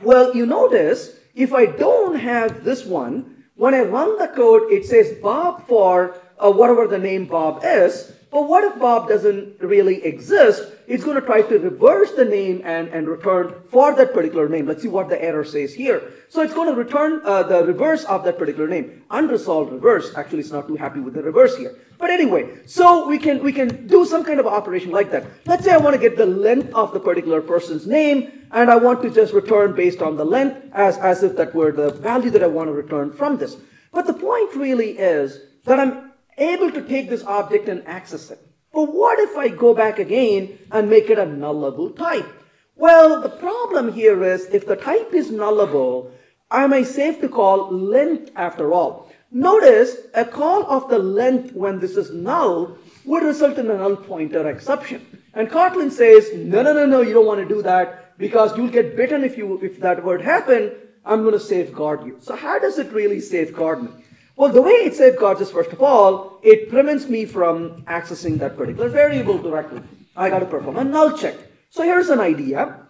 Well, you notice if I don't have this one, when I run the code, it says Bob for uh, whatever the name Bob is. But what if Bob doesn't really exist? It's going to try to reverse the name and, and return for that particular name. Let's see what the error says here. So it's going to return uh, the reverse of that particular name. Unresolved reverse. Actually, it's not too happy with the reverse here. But anyway, so we can, we can do some kind of operation like that. Let's say I want to get the length of the particular person's name, and I want to just return based on the length as, as if that were the value that I want to return from this. But the point really is that I'm able to take this object and access it. But what if I go back again and make it a nullable type? Well, the problem here is if the type is nullable, am I safe to call length after all? Notice a call of the length when this is null would result in a null pointer exception. And Kotlin says, no, no, no, no, you don't want to do that because you'll get bitten if, you, if that word happened. I'm going to safeguard you. So how does it really safeguard me? Well, the way it safeguards is, first of all, it prevents me from accessing that particular variable directly. I got to perform a null check. So here's an idea.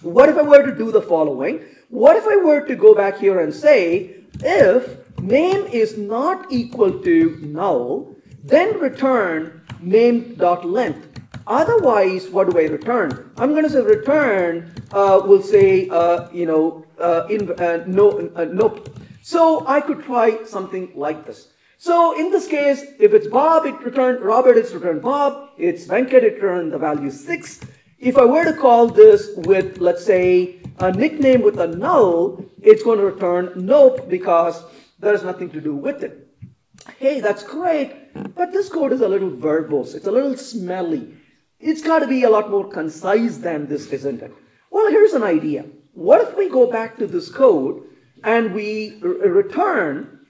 What if I were to do the following? What if I were to go back here and say, if name is not equal to null, then return name.length. Otherwise, what do I return? I'm going to say return, uh, will say, uh, you know, uh, in, uh, no, uh, nope. So I could try something like this. So in this case, if it's Bob, it returned Robert, it's returned Bob. It's Venkat, it returned the value 6. If I were to call this with, let's say, a nickname with a null, it's going to return nope because there's nothing to do with it. Hey, that's great, but this code is a little verbose. It's a little smelly. It's got to be a lot more concise than this, isn't it? Well, here's an idea. What if we go back to this code and we return,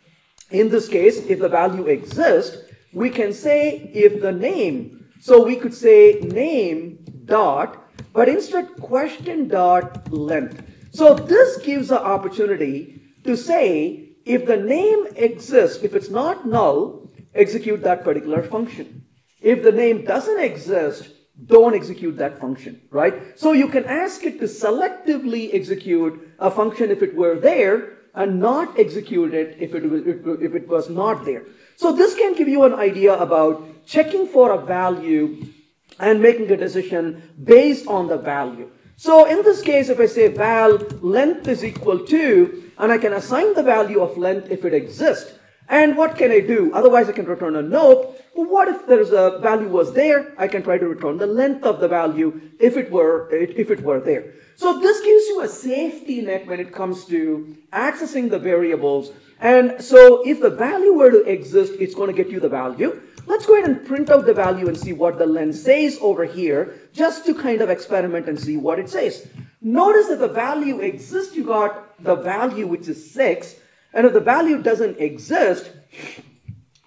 in this case, if the value exists, we can say if the name, so we could say name dot, but instead question dot length. So this gives the opportunity to say if the name exists, if it's not null, execute that particular function. If the name doesn't exist, don't execute that function, right? So you can ask it to selectively execute a function if it were there and not execute it if it, if it was not there. So this can give you an idea about checking for a value and making a decision based on the value. So in this case, if I say val length is equal to, and I can assign the value of length if it exists, and what can I do? Otherwise, I can return a nope. But what if there's a value was there? I can try to return the length of the value if it were if it were there. So this gives you a safety net when it comes to accessing the variables. And so if the value were to exist, it's going to get you the value. Let's go ahead and print out the value and see what the lens says over here, just to kind of experiment and see what it says. Notice that the value exists, you got the value which is 6, and if the value doesn't exist,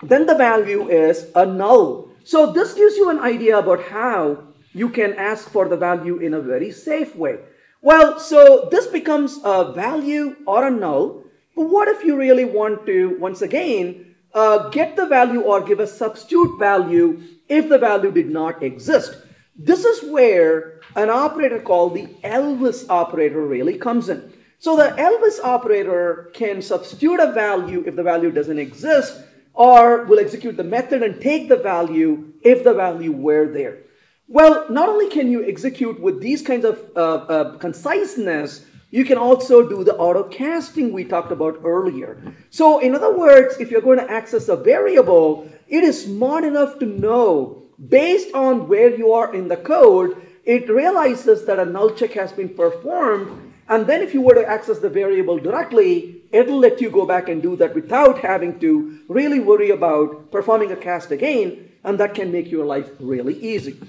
then the value is a null. So this gives you an idea about how you can ask for the value in a very safe way. Well, so this becomes a value or a null, but what if you really want to, once again, uh, get the value or give a substitute value if the value did not exist. This is where an operator called the Elvis operator really comes in. So the Elvis operator can substitute a value if the value doesn't exist or will execute the method and take the value if the value were there. Well, not only can you execute with these kinds of uh, uh, conciseness, you can also do the auto casting we talked about earlier. So in other words, if you're going to access a variable, it is smart enough to know based on where you are in the code, it realizes that a null check has been performed. And then if you were to access the variable directly, it'll let you go back and do that without having to really worry about performing a cast again. And that can make your life really easy.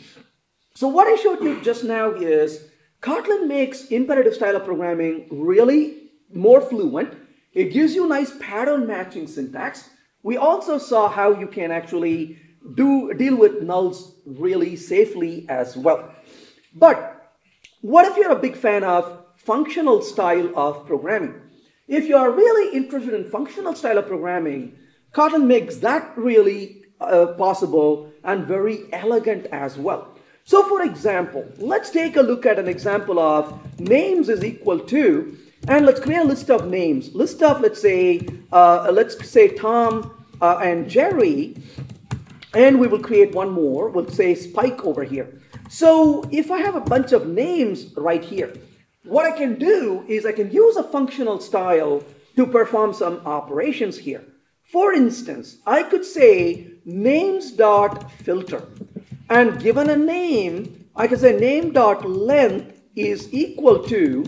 So what I showed you just now is Kotlin makes imperative style of programming really more fluent. It gives you nice pattern matching syntax. We also saw how you can actually do deal with nulls really safely as well. But what if you're a big fan of functional style of programming? If you are really interested in functional style of programming, Kotlin makes that really uh, possible and very elegant as well. So for example, let's take a look at an example of names is equal to, and let's create a list of names. List of, let's say, uh, let's say Tom uh, and Jerry, and we will create one more. We'll say Spike over here. So if I have a bunch of names right here, what I can do is I can use a functional style to perform some operations here. For instance, I could say names.filter. And given a name, I can say name dot length is equal to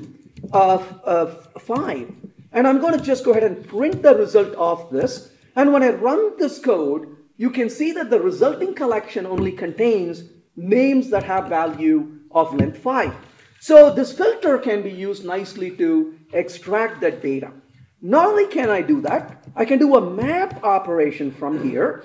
uh, uh, 5. And I'm going to just go ahead and print the result of this. And when I run this code, you can see that the resulting collection only contains names that have value of length 5. So this filter can be used nicely to extract that data. Not only can I do that, I can do a map operation from here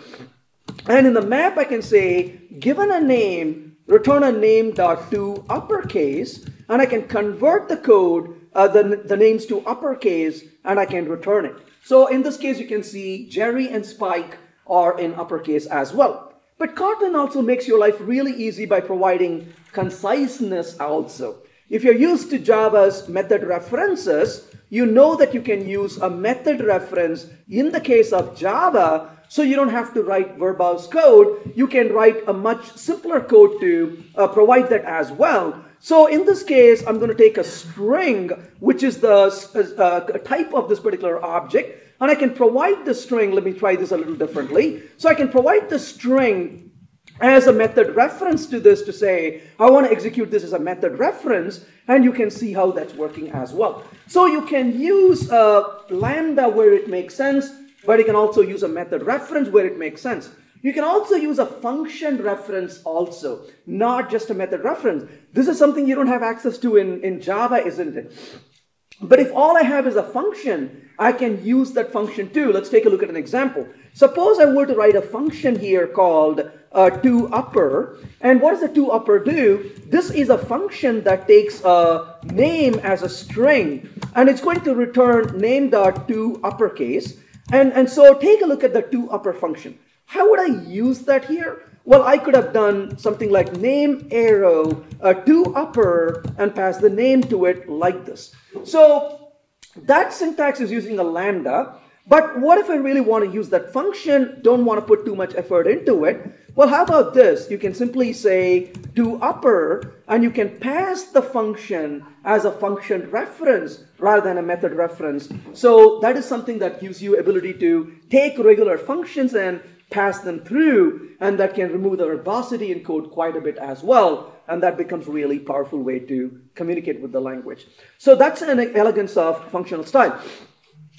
and in the map, I can say, given a name, return a name dot to uppercase, and I can convert the code, uh, the, the names to uppercase, and I can return it. So in this case, you can see Jerry and Spike are in uppercase as well. But Kotlin also makes your life really easy by providing conciseness also. If you're used to Java's method references, you know that you can use a method reference in the case of Java so you don't have to write verbose code. You can write a much simpler code to uh, provide that as well. So in this case, I'm going to take a string, which is the uh, type of this particular object, and I can provide the string. Let me try this a little differently. So I can provide the string as a method reference to this to say, I want to execute this as a method reference, and you can see how that's working as well. So you can use a lambda where it makes sense, but you can also use a method reference where it makes sense. You can also use a function reference also, not just a method reference. This is something you don't have access to in, in Java, isn't it? But if all I have is a function, I can use that function too. Let's take a look at an example. Suppose I were to write a function here called uh, to upper. And what does the to upper do? This is a function that takes a name as a string. And it's going to return name dot to uppercase. And, and so take a look at the to upper function. How would I use that here? Well, I could have done something like name arrow uh, to upper and pass the name to it like this. So that syntax is using a lambda. But what if I really want to use that function, don't want to put too much effort into it? Well, how about this? You can simply say to upper, and you can pass the function as a function reference rather than a method reference. So that is something that gives you ability to take regular functions and pass them through, and that can remove the verbosity in code quite a bit as well. And that becomes really powerful way to communicate with the language. So that's an elegance of functional style.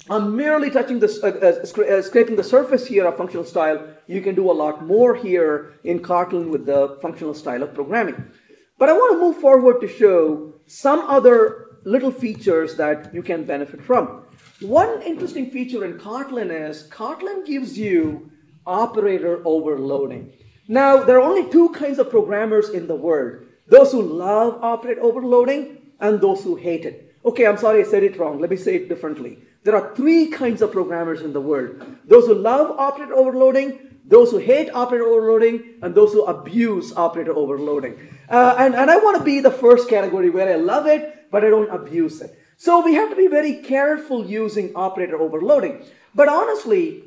I'm merely touching this, uh, uh, uh, scraping the surface here of functional style. You can do a lot more here in Kotlin with the functional style of programming. But I want to move forward to show some other little features that you can benefit from. One interesting feature in Kotlin is Kotlin gives you operator overloading. Now, there are only two kinds of programmers in the world. Those who love operator overloading and those who hate it. Okay, I'm sorry I said it wrong. Let me say it differently. There are three kinds of programmers in the world. Those who love operator overloading, those who hate operator overloading, and those who abuse operator overloading. Uh, and, and I want to be the first category where I love it, but I don't abuse it. So we have to be very careful using operator overloading. But honestly,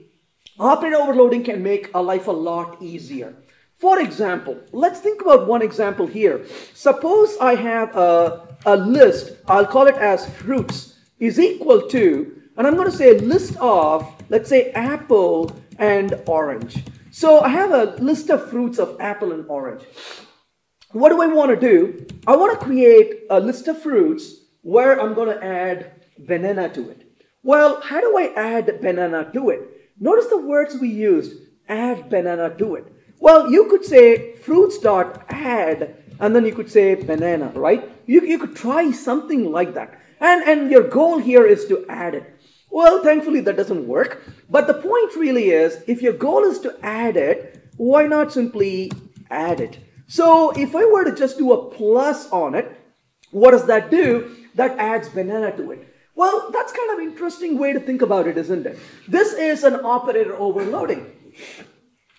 operator overloading can make a life a lot easier. For example, let's think about one example here. Suppose I have a, a list, I'll call it as fruits, is equal to, and I'm going to say a list of, let's say apple and orange. So I have a list of fruits of apple and orange. What do I want to do? I want to create a list of fruits where I'm going to add banana to it. Well, how do I add banana to it? Notice the words we used, add banana to it. Well, you could say fruits dot add, and then you could say banana, right? You, you could try something like that. And, and your goal here is to add it. Well, thankfully that doesn't work. But the point really is, if your goal is to add it, why not simply add it? So if I were to just do a plus on it, what does that do? That adds banana to it. Well, that's kind of interesting way to think about it, isn't it? This is an operator overloading.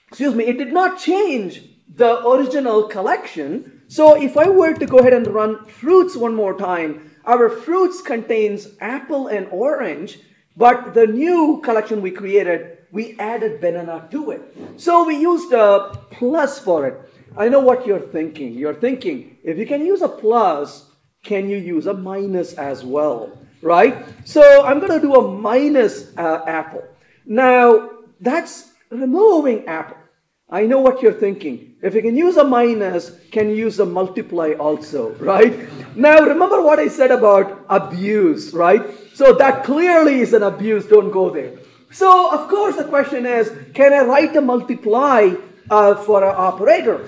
Excuse me, it did not change the original collection. So if I were to go ahead and run fruits one more time, our fruits contains apple and orange, but the new collection we created, we added banana to it. So we used a plus for it. I know what you're thinking. You're thinking, if you can use a plus, can you use a minus as well? Right? So I'm going to do a minus uh, apple. Now, that's removing apple. I know what you're thinking. If you can use a minus, can you use a multiply also, right? Now, remember what I said about abuse, right? So that clearly is an abuse. Don't go there. So, of course, the question is, can I write a multiply uh, for an operator?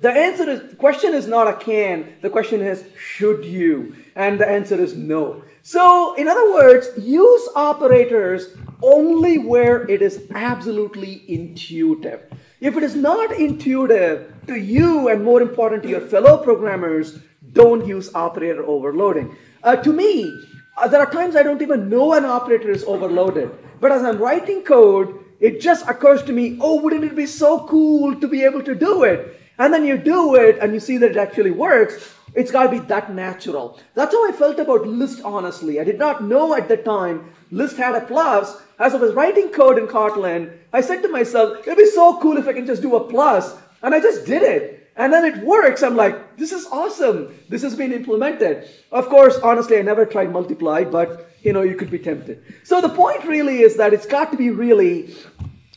The answer is, the question is not a can. The question is, should you? And the answer is no. So, in other words, use operators only where it is absolutely intuitive. If it is not intuitive to you and more important to your fellow programmers, don't use operator overloading. Uh, to me, uh, there are times I don't even know an operator is overloaded. But as I'm writing code, it just occurs to me, oh, wouldn't it be so cool to be able to do it? And then you do it and you see that it actually works. It's got to be that natural. That's how I felt about List, honestly. I did not know at the time List had a plus. As I was writing code in Kotlin, I said to myself, it'd be so cool if I can just do a plus. And I just did it. And then it works. I'm like, this is awesome. This has been implemented. Of course, honestly, I never tried multiply, but you know, you could be tempted. So the point really is that it's got to be really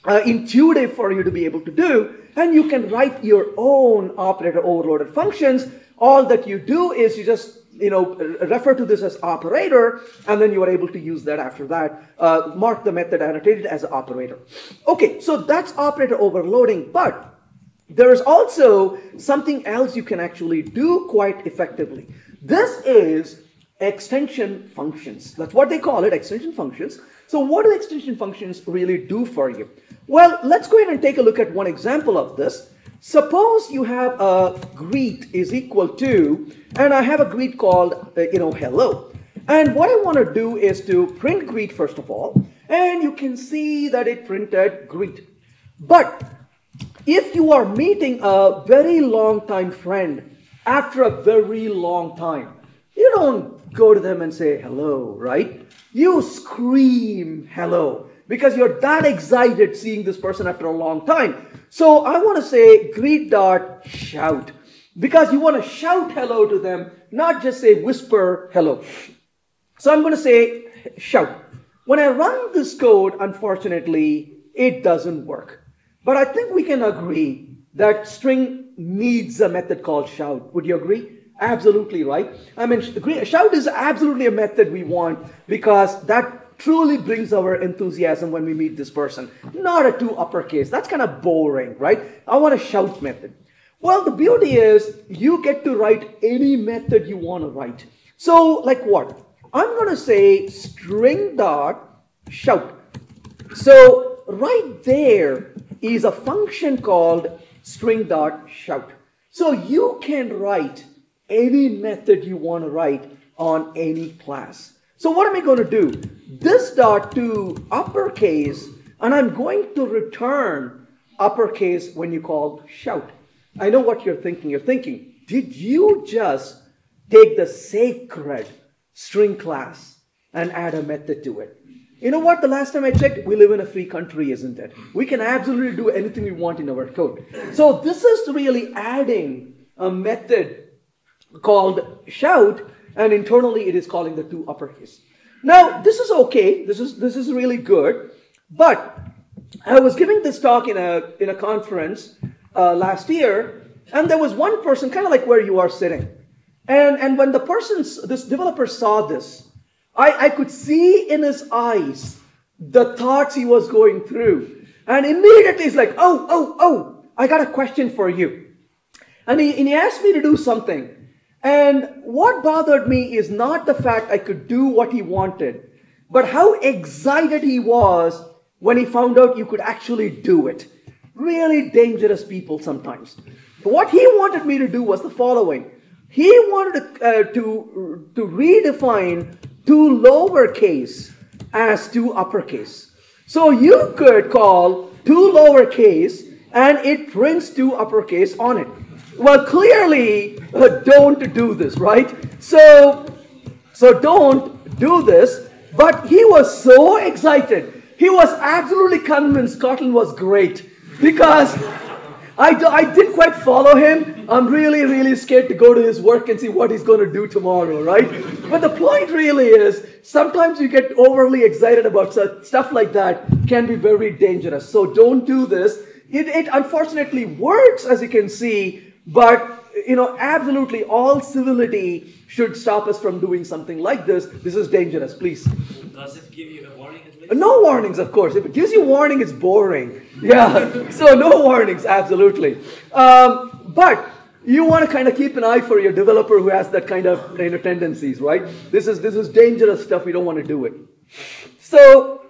uh, intuitive for you to be able to do. And you can write your own operator overloaded functions. All that you do is you just you know, refer to this as operator, and then you are able to use that after that. Uh, mark the method annotated as operator. Okay, so that's operator overloading, but there is also something else you can actually do quite effectively. This is extension functions. That's what they call it, extension functions. So what do extension functions really do for you? Well, let's go ahead and take a look at one example of this. Suppose you have a greet is equal to, and I have a greet called, uh, you know, hello. And what I want to do is to print greet first of all, and you can see that it printed greet. But if you are meeting a very long time friend after a very long time, you don't go to them and say hello, right? You scream hello because you're that excited seeing this person after a long time. So I want to say greet dot shout because you want to shout hello to them, not just say whisper hello. So I'm going to say shout. When I run this code, unfortunately, it doesn't work. But I think we can agree that string needs a method called shout. Would you agree? Absolutely right. I mean, shout is absolutely a method we want because that truly brings our enthusiasm when we meet this person. Not a to uppercase. That's kind of boring, right? I want a shout method. Well, the beauty is you get to write any method you want to write. So, like what? I'm going to say string dot shout. So, right there is a function called string dot shout. So, you can write any method you want to write on any class. So what am I going to do? This dot to uppercase, and I'm going to return uppercase when you call shout. I know what you're thinking. You're thinking, did you just take the sacred string class and add a method to it? You know what? The last time I checked, we live in a free country, isn't it? We can absolutely do anything we want in our code. So this is really adding a method called shout, and internally it is calling the to uppercase. Now, this is okay. This is this is really good. But I was giving this talk in a in a conference uh, last year, and there was one person, kind of like where you are sitting, and and when the person, this developer saw this, I I could see in his eyes the thoughts he was going through, and immediately he's like, oh oh oh, I got a question for you, and he and he asked me to do something. And what bothered me is not the fact I could do what he wanted, but how excited he was when he found out you could actually do it. Really dangerous people sometimes. What he wanted me to do was the following. He wanted to, uh, to, to redefine to lowercase as to uppercase. So you could call to lowercase and it prints to uppercase on it. Well, clearly, don't do this, right? So, so don't do this. But he was so excited. He was absolutely convinced Kotlin was great because I, I didn't quite follow him. I'm really, really scared to go to his work and see what he's going to do tomorrow, right? But the point really is sometimes you get overly excited about stuff like that can be very dangerous. So don't do this. It, it unfortunately works, as you can see, but, you know, absolutely all civility should stop us from doing something like this. This is dangerous, please. Does it give you a warning at least? No warnings, of course. If it gives you warning, it's boring. Yeah, so no warnings, absolutely. Um, but you want to kind of keep an eye for your developer who has that kind of you know, tendencies, right? This is this is dangerous stuff. We don't want to do it. So,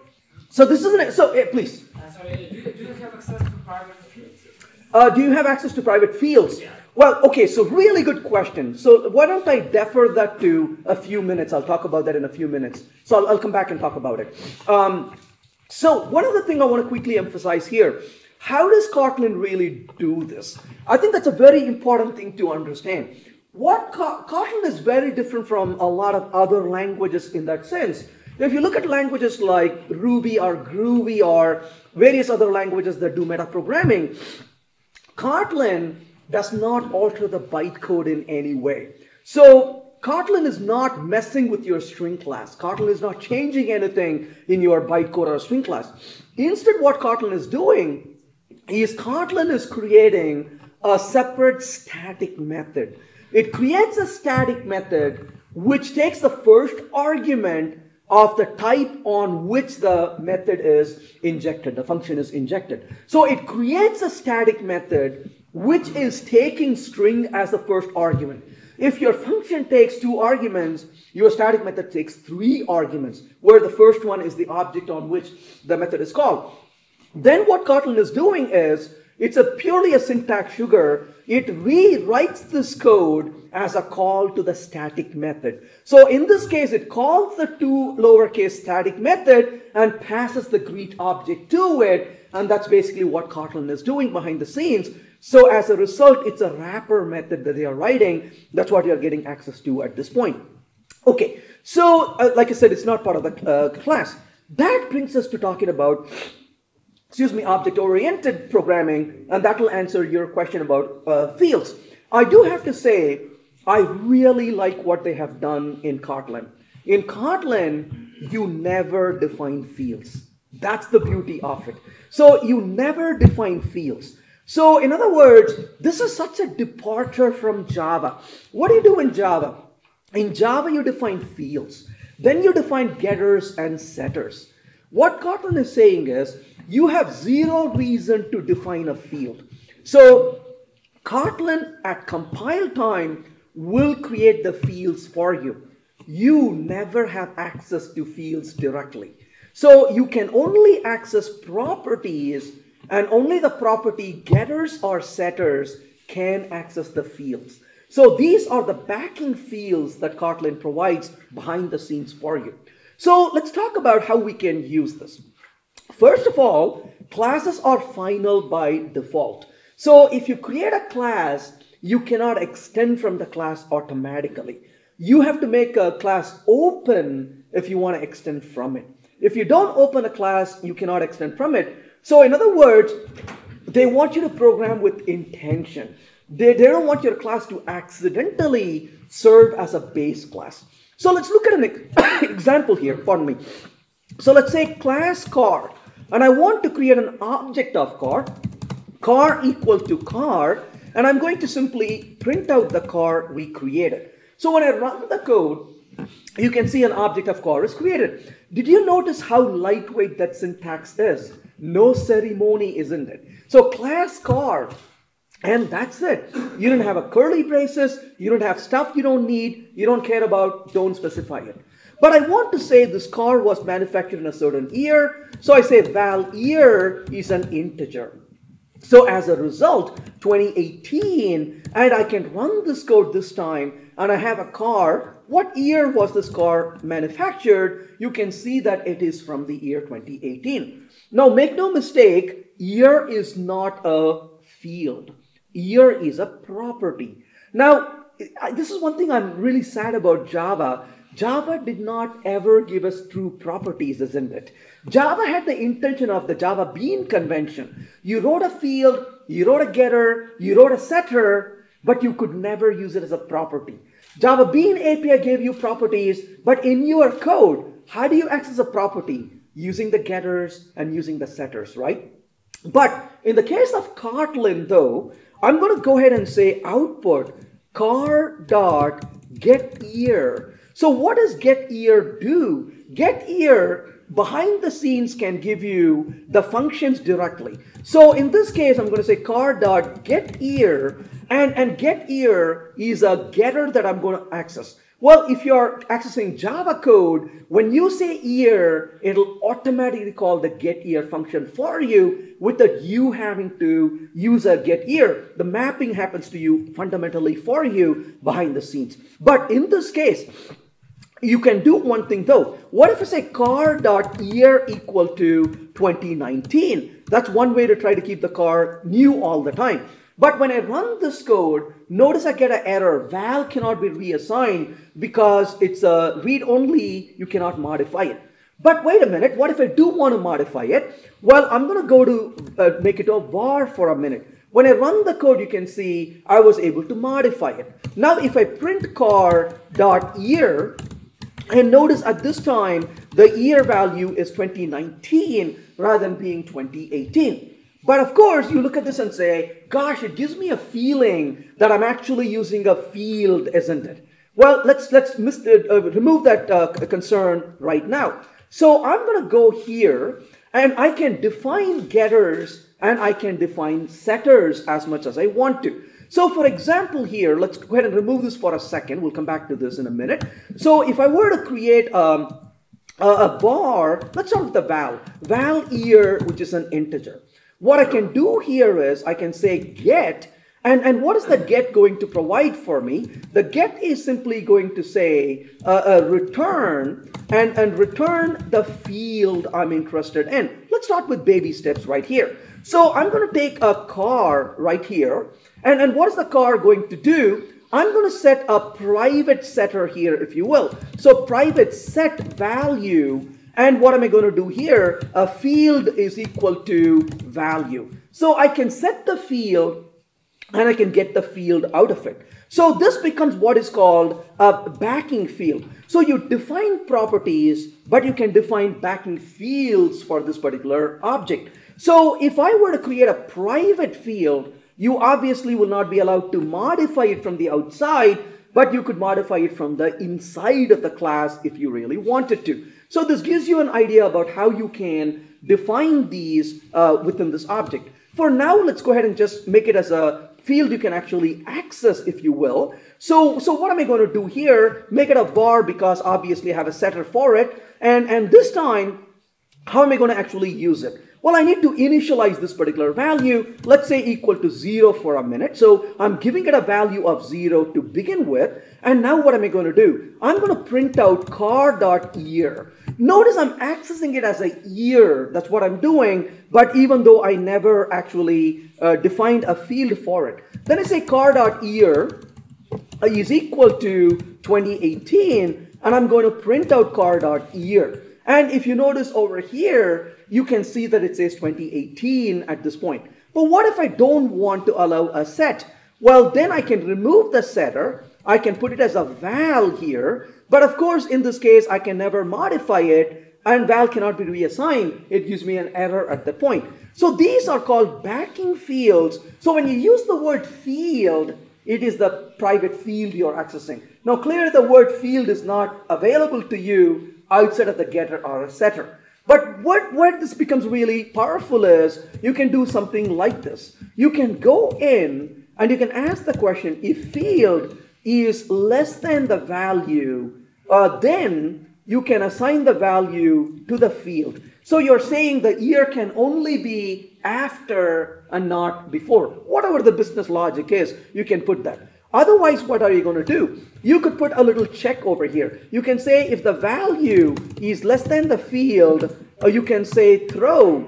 so this is an so eh, please. Uh, sorry, do you, do you have access to private uh, do you have access to private fields? Yeah. Well, okay, so really good question. So why don't I defer that to a few minutes? I'll talk about that in a few minutes. So I'll, I'll come back and talk about it. Um, so one other thing I want to quickly emphasize here, how does Kotlin really do this? I think that's a very important thing to understand. what Ko- Kotlin is very different from a lot of other languages in that sense. If you look at languages like Ruby or Groovy or various other languages that do metaprogramming, Kotlin does not alter the bytecode in any way. So Kotlin is not messing with your string class. Kotlin is not changing anything in your bytecode or string class. Instead, what Kotlin is doing is Kotlin is creating a separate static method. It creates a static method which takes the first argument of the type on which the method is injected, the function is injected. So it creates a static method which is taking string as the first argument. If your function takes two arguments, your static method takes three arguments, where the first one is the object on which the method is called. Then what Kotlin is doing is, it's a purely a syntax sugar. It rewrites this code as a call to the static method. So in this case, it calls the to lowercase static method and passes the greet object to it. And that's basically what Kotlin is doing behind the scenes. So as a result, it's a wrapper method that they are writing. That's what you're getting access to at this point. Okay, so uh, like I said, it's not part of the uh, class. That brings us to talking about excuse me, object-oriented programming, and that will answer your question about uh, fields. I do have to say, I really like what they have done in Kotlin. In Kotlin, you never define fields. That's the beauty of it. So you never define fields. So in other words, this is such a departure from Java. What do you do in Java? In Java, you define fields. Then you define getters and setters. What Kotlin is saying is, you have zero reason to define a field. So Kotlin at compile time will create the fields for you. You never have access to fields directly. So you can only access properties and only the property getters or setters can access the fields. So these are the backing fields that Kotlin provides behind the scenes for you. So let's talk about how we can use this. First of all, classes are final by default. So if you create a class, you cannot extend from the class automatically. You have to make a class open if you want to extend from it. If you don't open a class, you cannot extend from it. So in other words, they want you to program with intention. They, they don't want your class to accidentally serve as a base class. So let's look at an example here, pardon me. So let's say class car, and I want to create an object of car, car equal to car, and I'm going to simply print out the car we created. So when I run the code, you can see an object of car is created. Did you notice how lightweight that syntax is? No ceremony, isn't it? So class car, and that's it. You don't have a curly braces, you don't have stuff you don't need, you don't care about, don't specify it. But I want to say this car was manufactured in a certain year, so I say val year is an integer. So as a result, 2018, and I can run this code this time, and I have a car. What year was this car manufactured? You can see that it is from the year 2018. Now, make no mistake, year is not a field. Year is a property. Now, this is one thing I'm really sad about Java. Java did not ever give us true properties, isn't it? Java had the intention of the Java bean convention. You wrote a field, you wrote a getter, you wrote a setter, but you could never use it as a property. Java Bean API gave you properties, but in your code, how do you access a property? Using the getters and using the setters, right? But in the case of Kotlin, though, I'm going to go ahead and say output car dot get year. So what does get year do? Get year behind the scenes can give you the functions directly. So in this case, I'm going to say car dot get year and, and get year is a getter that I'm going to access. Well, if you're accessing Java code, when you say year, it'll automatically call the get year function for you without you having to use a get year. The mapping happens to you fundamentally for you behind the scenes. But in this case, you can do one thing though. What if I say car dot year equal to 2019? That's one way to try to keep the car new all the time. But when I run this code, notice I get an error. Val cannot be reassigned because it's a read only, you cannot modify it. But wait a minute, what if I do want to modify it? Well, I'm going to go to uh, make it a var for a minute. When I run the code, you can see I was able to modify it. Now, if I print car dot year, and notice at this time, the year value is 2019 rather than being 2018. But of course, you look at this and say, gosh, it gives me a feeling that I'm actually using a field, isn't it? Well, let's, let's uh, uh, remove that uh, concern right now. So I'm going to go here and I can define getters and I can define setters as much as I want to. So for example here, let's go ahead and remove this for a second. We'll come back to this in a minute. So if I were to create um, a, a var, let's start with the val. Val year, which is an integer. What I can do here is I can say get, and, and what is the get going to provide for me? The get is simply going to say uh, a return and, and return the field I'm interested in. Let's start with baby steps right here. So I'm going to take a car right here. And, and what is the car going to do? I'm going to set a private setter here, if you will. So private set value and what am I going to do here? A field is equal to value. So I can set the field and I can get the field out of it. So this becomes what is called a backing field. So you define properties, but you can define backing fields for this particular object. So if I were to create a private field, you obviously will not be allowed to modify it from the outside, but you could modify it from the inside of the class if you really wanted to. So this gives you an idea about how you can define these uh, within this object. For now, let's go ahead and just make it as a field you can actually access, if you will. So, so what am I going to do here? Make it a var because obviously I have a setter for it. And, and this time, how am I going to actually use it? Well, I need to initialize this particular value, let's say equal to 0 for a minute. So I'm giving it a value of 0 to begin with. And now what am I going to do? I'm going to print out car.year. Notice I'm accessing it as a year. That's what I'm doing. But even though I never actually uh, defined a field for it. Then I say car.year is equal to 2018. And I'm going to print out car.year. And if you notice over here, you can see that it says 2018 at this point. But what if I don't want to allow a set? Well, then I can remove the setter. I can put it as a val here. But of course, in this case, I can never modify it and val cannot be reassigned. It gives me an error at that point. So these are called backing fields. So when you use the word field, it is the private field you're accessing. Now, clearly the word field is not available to you outside of the getter or a setter. But what, what this becomes really powerful is you can do something like this. You can go in and you can ask the question if field is less than the value, uh, then you can assign the value to the field. So you're saying the year can only be after and not before. Whatever the business logic is, you can put that. Otherwise, what are you going to do? You could put a little check over here. You can say if the value is less than the field, or you can say throw,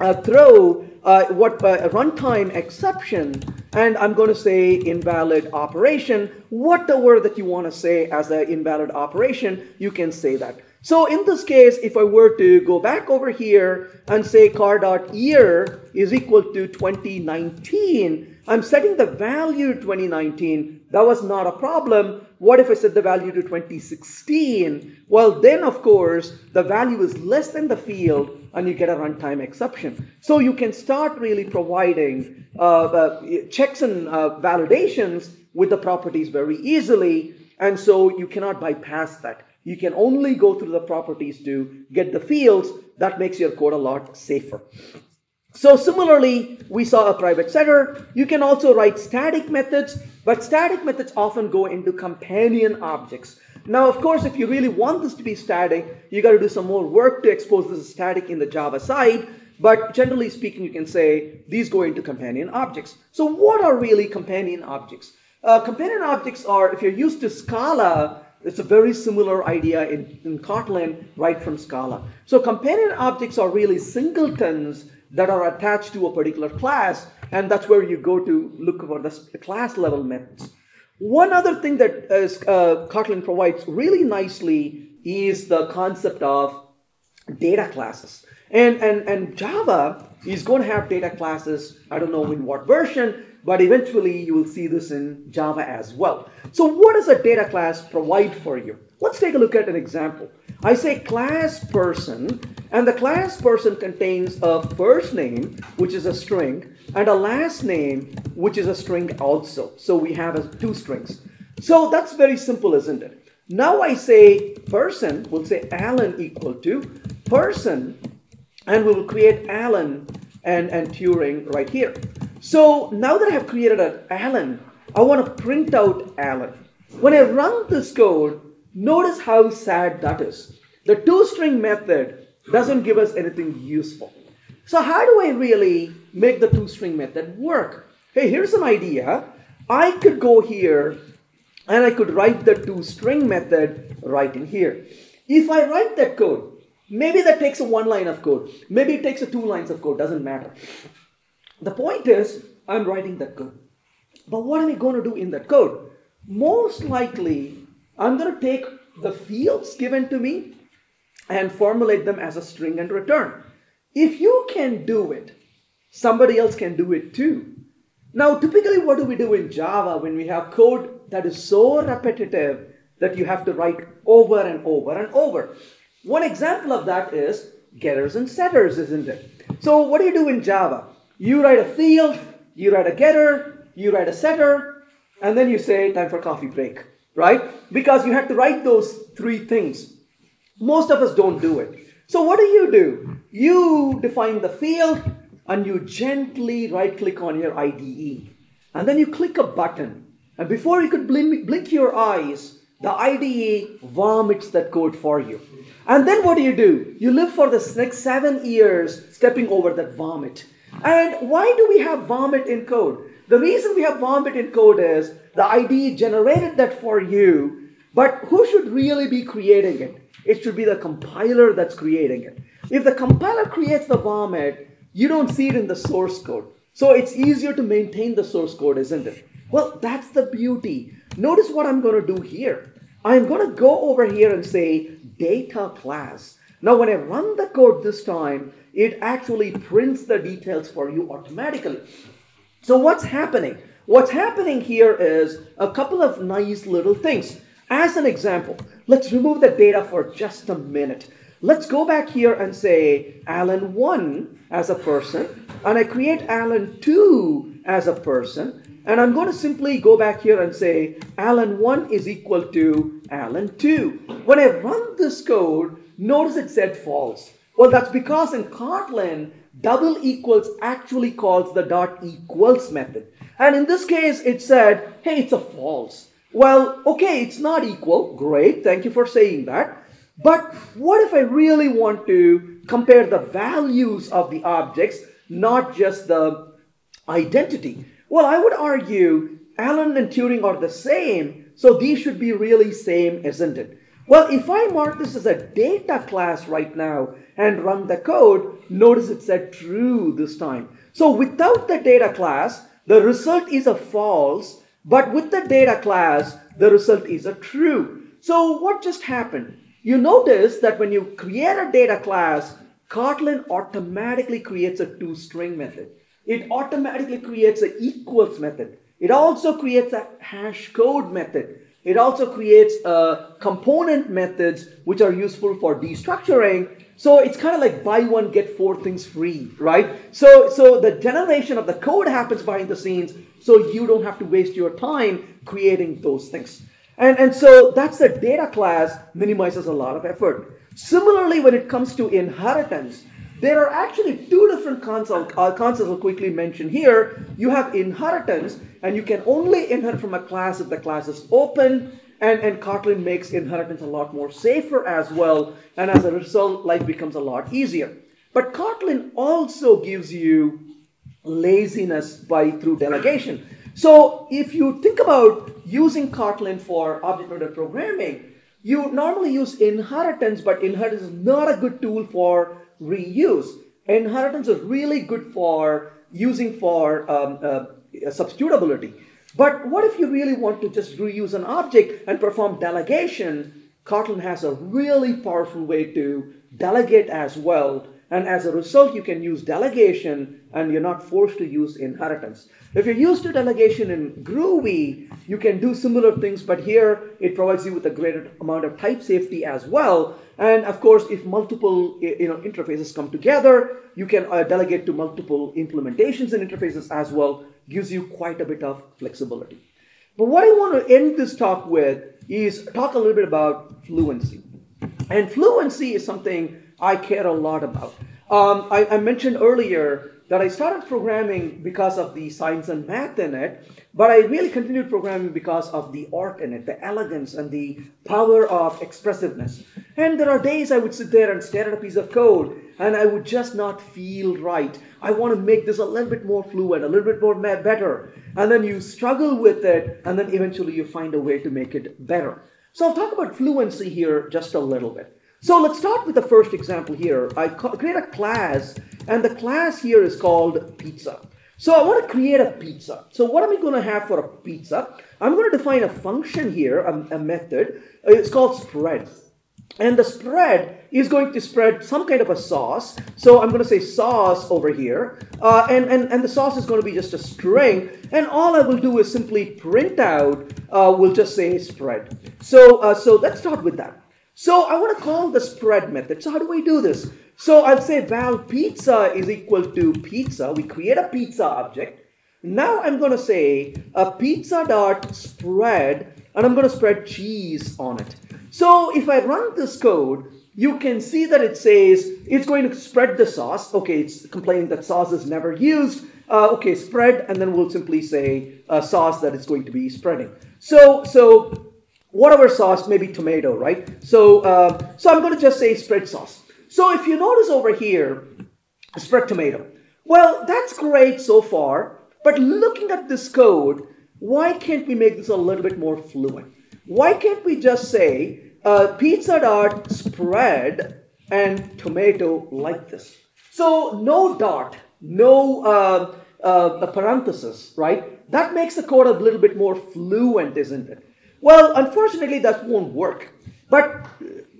uh, throw uh, what uh, runtime exception, and I'm going to say invalid operation. Whatever that you want to say as an invalid operation, you can say that. So in this case, if I were to go back over here and say car.year is equal to 2019, I'm setting the value 2019. That was not a problem. What if I set the value to 2016? Well, then of course, the value is less than the field and you get a runtime exception. So you can start really providing uh, uh, checks and uh, validations with the properties very easily. And so you cannot bypass that. You can only go through the properties to get the fields. That makes your code a lot safer. So similarly, we saw a private setter. You can also write static methods, but static methods often go into companion objects. Now, of course, if you really want this to be static, you got to do some more work to expose this as static in the Java side. But generally speaking, you can say these go into companion objects. So what are really companion objects? Uh, companion objects are, if you're used to Scala, it's a very similar idea in, in Kotlin right from Scala. So companion objects are really singletons that are attached to a particular class, and that's where you go to look for the class level methods. One other thing that uh, Kotlin provides really nicely is the concept of data classes. And, and, and Java is going to have data classes, I don't know in what version, but eventually you will see this in Java as well. So what does a data class provide for you? Let's take a look at an example. I say class person, and the class person contains a first name, which is a string, and a last name, which is a string also. So we have two strings. So that's very simple, isn't it? Now I say person, we'll say Alan equal to person, and we will create Alan and, and Turing right here. So now that I have created an Alan, I want to print out Alan. When I run this code, notice how sad that is. The toString method doesn't give us anything useful. So how do I really make the toString method work? Hey, here's an idea. I could go here and I could write the toString method right in here. If I write that code, maybe that takes a one line of code, maybe it takes a two lines of code, doesn't matter. The point is, I'm writing that code. But what am I going to do in that code? Most likely, I'm going to take the fields given to me and formulate them as a string and return. If you can do it, somebody else can do it too. Now, typically, what do we do in Java when we have code that is so repetitive that you have to write over and over and over? One example of that is getters and setters, isn't it? So, what do you do in Java? You write a field, you write a getter, you write a setter, and then you say, time for coffee break, right? Because you have to write those three things. Most of us don't do it. So, what do you do? You define the field and you gently right click on your IDE. And then you click a button. And before you could blink your eyes, the IDE vomits that code for you. And then what do you do? You live for the next seven years stepping over that vomit. And why do we have vomit in code? The reason we have vomit in code is the IDE generated that for you, but who should really be creating it? It should be the compiler that's creating it. If the compiler creates the vomit, you don't see it in the source code. So it's easier to maintain the source code, isn't it? Well, that's the beauty. Notice what I'm going to do here. I'm going to go over here and say data class. Now, when I run the code this time, it actually prints the details for you automatically. So what's happening? What's happening here is a couple of nice little things. As an example, let's remove the data for just a minute. Let's go back here and say Alan 1 as a person, and I create Alan 2 as a person, and I'm going to simply go back here and say Alan 1 is equal to Alan 2. When I run this code, notice it said false. Well, that's because in Kotlin, double equals actually calls the dot equals method. And in this case, it said, hey, it's a false. Well, okay, it's not equal. Great, thank you for saying that. But what if I really want to compare the values of the objects, not just the identity? Well, I would argue Alan and Turing are the same, so these should be really same, isn't it? Well, if I mark this as a data class right now and run the code, notice it said true this time. So without the data class, the result is a false, but with the data class, the result is a true. So what just happened? You notice that when you create a data class, Kotlin automatically creates a toString method. It automatically creates an equals method. It also creates a hash code method. It also creates uh, component methods which are useful for destructuring. So it's kind of like buy one get four things free, right? So so the generation of the code happens behind the scenes, so you don't have to waste your time creating those things. And, and so that's the data class minimizes a lot of effort. Similarly, when it comes to inheritance, there are actually two different concepts, uh, concepts I'll quickly mention here. You have inheritance, and you can only inherit from a class if the class is open, and, and Kotlin makes inheritance a lot more safer as well, and as a result, life becomes a lot easier. But Kotlin also gives you laziness by through delegation. So if you think about using Kotlin for object-oriented programming, you normally use inheritance, but inheritance is not a good tool for reuse. inheritance is really good for using for um, uh, substitutability. But what if you really want to just reuse an object and perform delegation? Kotlin has a really powerful way to delegate as well. And as a result, you can use delegation and you're not forced to use inheritance. If you're used to delegation in Groovy, you can do similar things, but here it provides you with a greater amount of type safety as well. And of course, if multiple you know, interfaces come together, you can uh, delegate to multiple implementations and interfaces as well. Gives you quite a bit of flexibility. But what I want to end this talk with is talk a little bit about fluency. And fluency is something I care a lot about. Um, I, I mentioned earlier that I started programming because of the science and math in it, but I really continued programming because of the art in it, the elegance and the power of expressiveness. And there are days I would sit there and stare at a piece of code and I would just not feel right. I want to make this a little bit more fluent, a little bit more better. And then you struggle with it, and then eventually you find a way to make it better. So I'll talk about fluency here just a little bit. So let's start with the first example here. I create a class, and the class here is called pizza. So I want to create a pizza. So what am I going to have for a pizza? I'm going to define a function here, a, a method. It's called spread. And the spread is going to spread some kind of a sauce. So I'm going to say sauce over here. Uh, and, and, and the sauce is going to be just a string. And all I will do is simply print out, uh, we'll just say spread. So, uh, so let's start with that. So I want to call the spread method. So how do we do this? So I'll say val pizza is equal to pizza. We create a pizza object. Now I'm going to say a pizza dot spread, and I'm going to spread cheese on it. So if I run this code, you can see that it says it's going to spread the sauce. Okay, it's complaining that sauce is never used. Uh, okay, spread, and then we'll simply say a sauce that it's going to be spreading. So, so whatever sauce, maybe tomato, right? So, uh, so I'm going to just say spread sauce. So if you notice over here, spread tomato. Well, that's great so far, but looking at this code, why can't we make this a little bit more fluent? Why can't we just say uh, pizza dot spread and tomato like this? So no dot, no uh, uh, parenthesis, right? That makes the code a little bit more fluent, isn't it? Well, unfortunately, that won't work. But,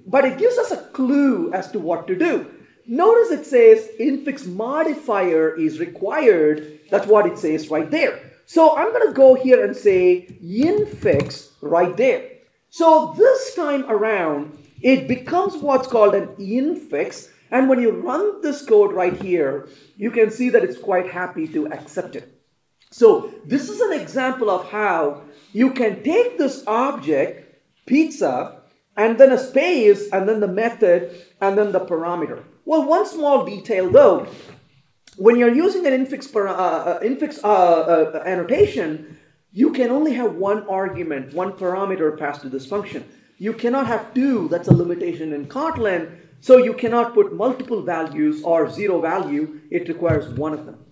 but it gives us a clue as to what to do. Notice it says infix modifier is required. That's what it says right there. So I'm going to go here and say infix right there. So this time around, it becomes what's called an infix. And when you run this code right here, you can see that it's quite happy to accept it. So this is an example of how you can take this object, pizza, and then a space, and then the method, and then the parameter. Well, one small detail though, when you're using an infix, para, uh, uh infix uh, uh, annotation, you can only have one argument, one parameter passed to this function. You cannot have two, that's a limitation in Kotlin, so you cannot put multiple values or zero value, it requires one of them.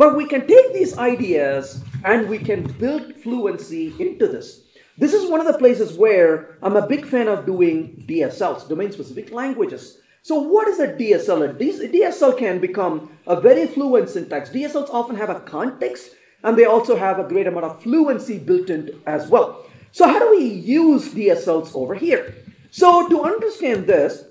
But we can take these ideas and we can build fluency into this. This is one of the places where I'm a big fan of doing DSLs, domain specific languages. So what is a DSL? A DSL can become a very fluent syntax. DSLs often have a context and they also have a great amount of fluency built in as well. So how do we use DSLs over here? So to understand this,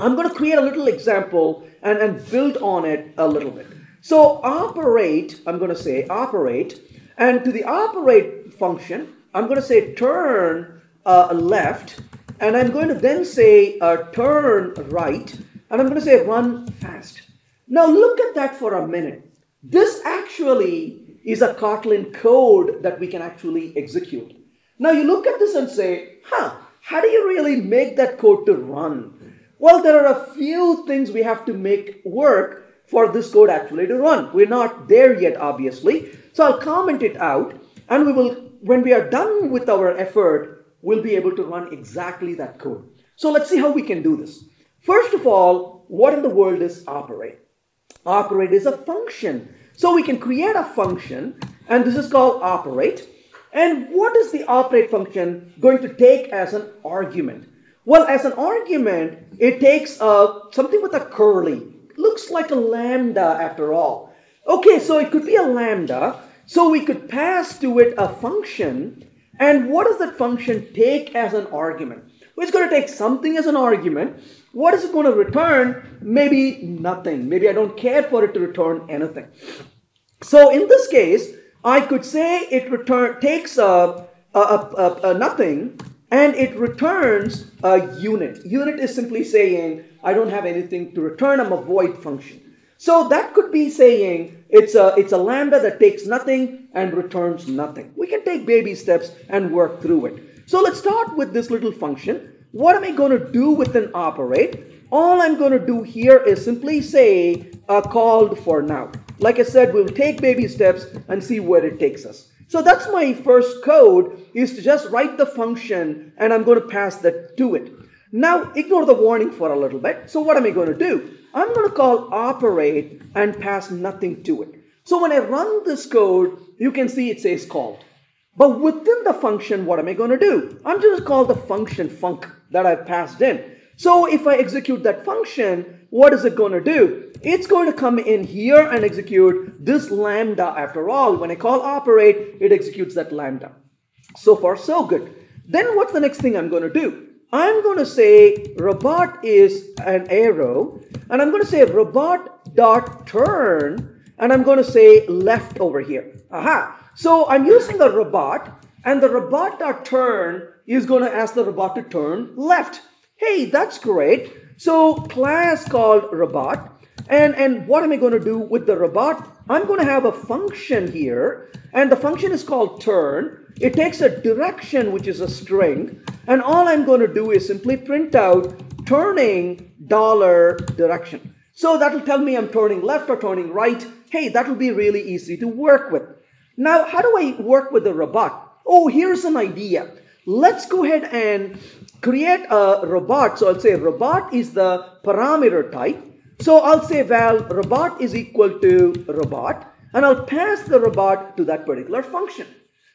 I'm going to create a little example and, and build on it a little bit. So operate, I'm going to say operate, and to the operate function, I'm going to say turn uh, left, and I'm going to then say uh, turn right, and I'm going to say run fast. Now look at that for a minute. This actually is a Kotlin code that we can actually execute. Now you look at this and say, huh, how do you really make that code to run? Well, there are a few things we have to make work for this code actually to run. We're not there yet, obviously. So I'll comment it out and we will, when we are done with our effort, we'll be able to run exactly that code. So let's see how we can do this. First of all, what in the world is operate? Operate is a function. So we can create a function and this is called operate. And what is the operate function going to take as an argument? Well, as an argument, it takes uh, something with a curly looks like a lambda after all. Okay, so it could be a lambda. So we could pass to it a function. And what does that function take as an argument? Well, it's going to take something as an argument. What is it going to return? Maybe nothing. Maybe I don't care for it to return anything. So in this case, I could say it return takes a, a, a, a, nothing and it returns a unit. Unit is simply saying I don't have anything to return. I'm a void function. So that could be saying it's a, it's a lambda that takes nothing and returns nothing. We can take baby steps and work through it. So let's start with this little function. What am I going to do with an operate? All I'm going to do here is simply say uh, called for now. Like I said, we'll take baby steps and see where it takes us. So that's my first code is to just write the function and I'm going to pass that to it. Now ignore the warning for a little bit. So what am I going to do? I'm going to call operate and pass nothing to it. So when I run this code, you can see it says called. But within the function, what am I going to do? I'm just going to call the function func that I passed in. So if I execute that function, what is it going to do? It's going to come in here and execute this lambda after all. When I call operate, it executes that lambda. So far, so good. Then what's the next thing I'm going to do? I'm going to say robot is an arrow, and I'm going to say robot dot turn, and I'm going to say left over here. Aha. So I'm using a robot, and the robot dot turn is going to ask the robot to turn left. Hey, that's great. So class called robot. And, and what am I going to do with the robot? I'm going to have a function here, and the function is called turn. It takes a direction, which is a string, and all I'm going to do is simply print out turning dollar direction. So that'll tell me I'm turning left or turning right. Hey, that'll be really easy to work with. Now, how do I work with the robot? Oh, here's an idea. Let's go ahead and create a robot. So I'll say robot is the parameter type. So I'll say val robot is equal to robot and I'll pass the robot to that particular function.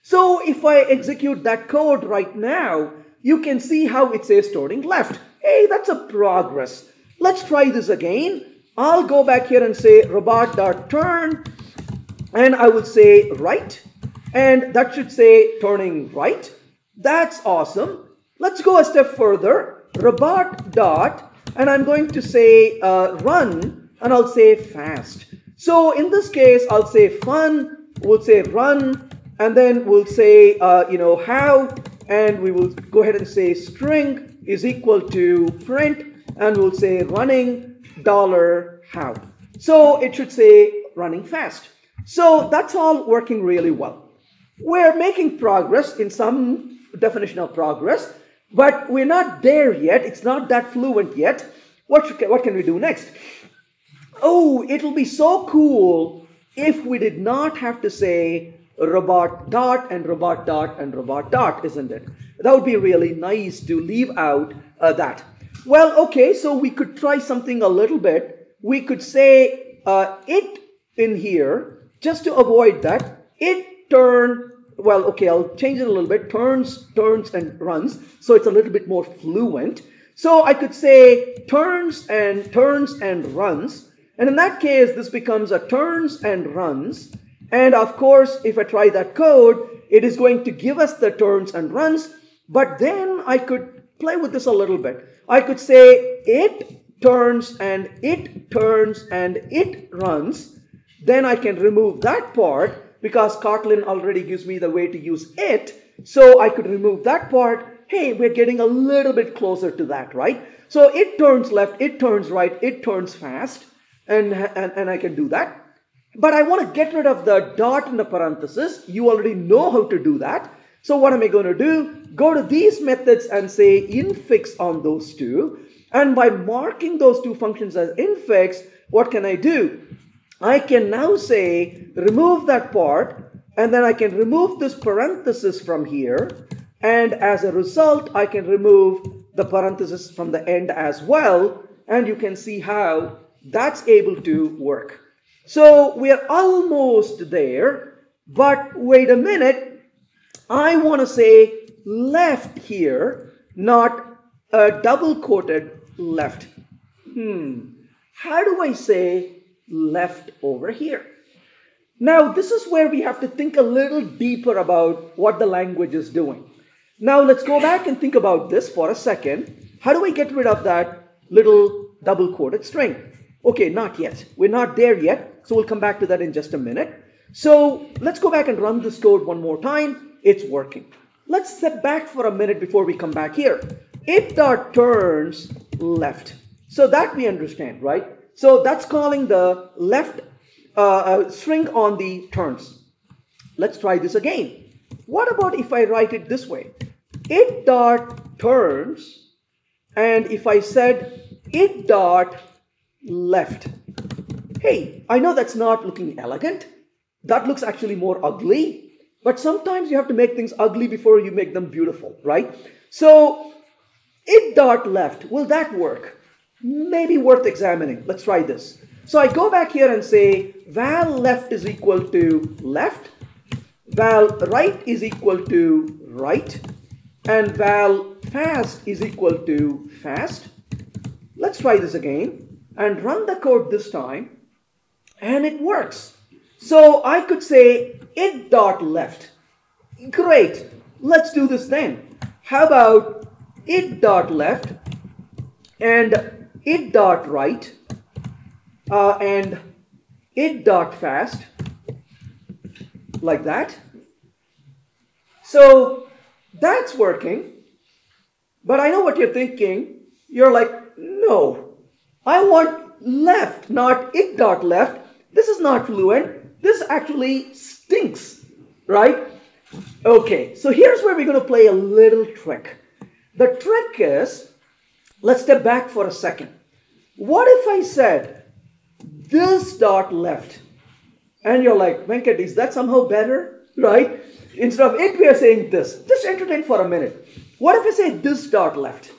So if I execute that code right now, you can see how it says turning left. Hey, that's a progress. Let's try this again. I'll go back here and say robot.turn and I will say right and that should say turning right. That's awesome. Let's go a step further. Robot dot and I'm going to say uh, run and I'll say fast. So in this case, I'll say fun, we'll say run, and then we'll say, uh, you know, how, and we will go ahead and say string is equal to print, and we'll say running dollar how. So it should say running fast. So that's all working really well. We're making progress in some definition of progress, but we're not there yet. It's not that fluent yet. What, what can we do next? Oh, it'll be so cool if we did not have to say robot dot and robot dot and robot dot, isn't it? That would be really nice to leave out uh, that. Well, okay, so we could try something a little bit. We could say uh, it in here just to avoid that, it turn, well, okay, I'll change it a little bit, turns, turns, and runs, so it's a little bit more fluent. So I could say turns and turns and runs, and in that case, this becomes a turns and runs. And of course, if I try that code, it is going to give us the turns and runs, but then I could play with this a little bit. I could say it turns and it turns and it runs, then I can remove that part because Kotlin already gives me the way to use it. So I could remove that part. Hey, we're getting a little bit closer to that, right? So it turns left, it turns right, it turns fast, and, and, and I can do that. But I want to get rid of the dot in the parenthesis. You already know how to do that. So what am I going to do? Go to these methods and say infix on those two. And by marking those two functions as infix, what can I do? I can now say remove that part and then I can remove this parenthesis from here and as a result I can remove the parenthesis from the end as well and you can see how that's able to work. So we are almost there but wait a minute I want to say left here not a double quoted left. Hmm. how do I say left over here? Now, this is where we have to think a little deeper about what the language is doing. Now, let's go back and think about this for a second. How do I get rid of that little double quoted string? Okay, not yet. We're not there yet, so we'll come back to that in just a minute. So let's go back and run this code one more time. It's working. Let's step back for a minute before we come back here. If dot turns left. So that we understand, right? So that's calling the left uh, uh, string on the turns. Let's try this again. What about if I write it this way? It dot turns, and if I said it dot left. Hey, I know that's not looking elegant. That looks actually more ugly. But sometimes you have to make things ugly before you make them beautiful, right? So it dot left, will that work? Maybe worth examining. Let's try this. So I go back here and say val left is equal to left, val right is equal to right, and val fast is equal to fast. Let's try this again and run the code this time, and it works. So I could say it dot left. Great. Let's do this then. How about it dot left and it dot right uh, and it dot fast like that. So that's working. But I know what you're thinking. You're like, no, I want left, not it dot left. This is not fluent. This actually stinks, right? Okay, so here's where we're going to play a little trick. The trick is, let's step back for a second. What if I said this dot left? And you're like, Venkat, is that somehow better? Right? Instead of it, we are saying this. Just entertain for a minute. What if I say this dot left?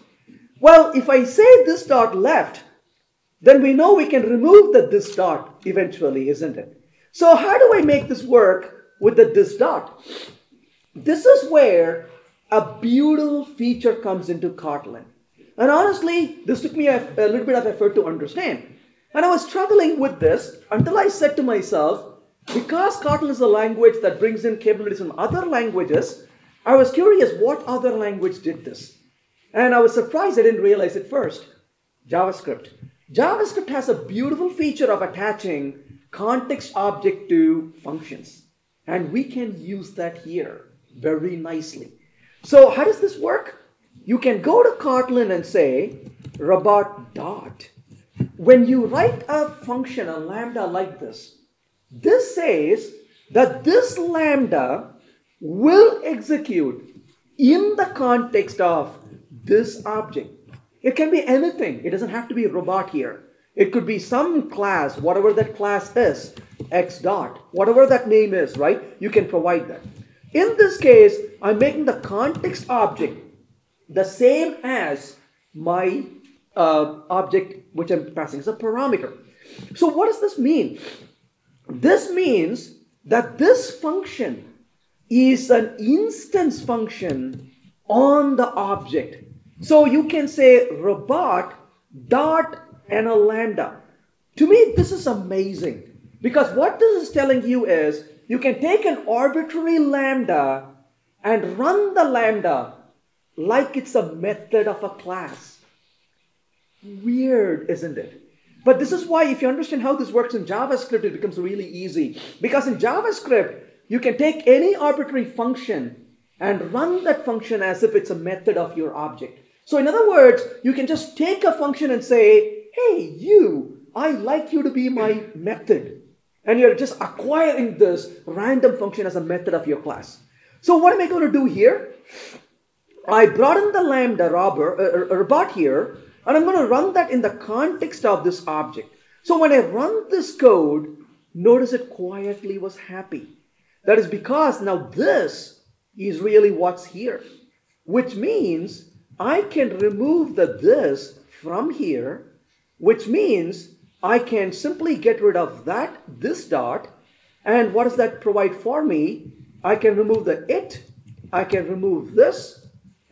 Well, if I say this dot left, then we know we can remove the this dot eventually, isn't it? So how do I make this work with the this dot? This is where a beautiful feature comes into Kotlin. And honestly, this took me a, a little bit of effort to understand. And I was struggling with this until I said to myself, because Kotlin is a language that brings in capabilities from other languages, I was curious what other language did this. And I was surprised I didn't realize it first. JavaScript. JavaScript has a beautiful feature of attaching context object to functions. And we can use that here very nicely. So how does this work? You can go to Kotlin and say robot dot. When you write a function, a lambda like this, this says that this lambda will execute in the context of this object. It can be anything. It doesn't have to be a robot here. It could be some class, whatever that class is, x dot, whatever that name is, right? You can provide that. In this case, I'm making the context object the same as my uh, object which I'm passing as a parameter. So what does this mean? This means that this function is an instance function on the object. So you can say robot dot and a lambda. To me, this is amazing because what this is telling you is you can take an arbitrary lambda and run the lambda like it's a method of a class. Weird, isn't it? But this is why, if you understand how this works in JavaScript, it becomes really easy. Because in JavaScript, you can take any arbitrary function and run that function as if it's a method of your object. So, in other words, you can just take a function and say, hey, you, I like you to be my method. And you're just acquiring this random function as a method of your class. So, what am I going to do here? I brought in the lambda robber, uh, uh, robot here, and I'm going to run that in the context of this object. So when I run this code, notice it quietly was happy. That is because now this is really what's here, which means I can remove the this from here, which means I can simply get rid of that, this dot, and what does that provide for me? I can remove the it, I can remove this,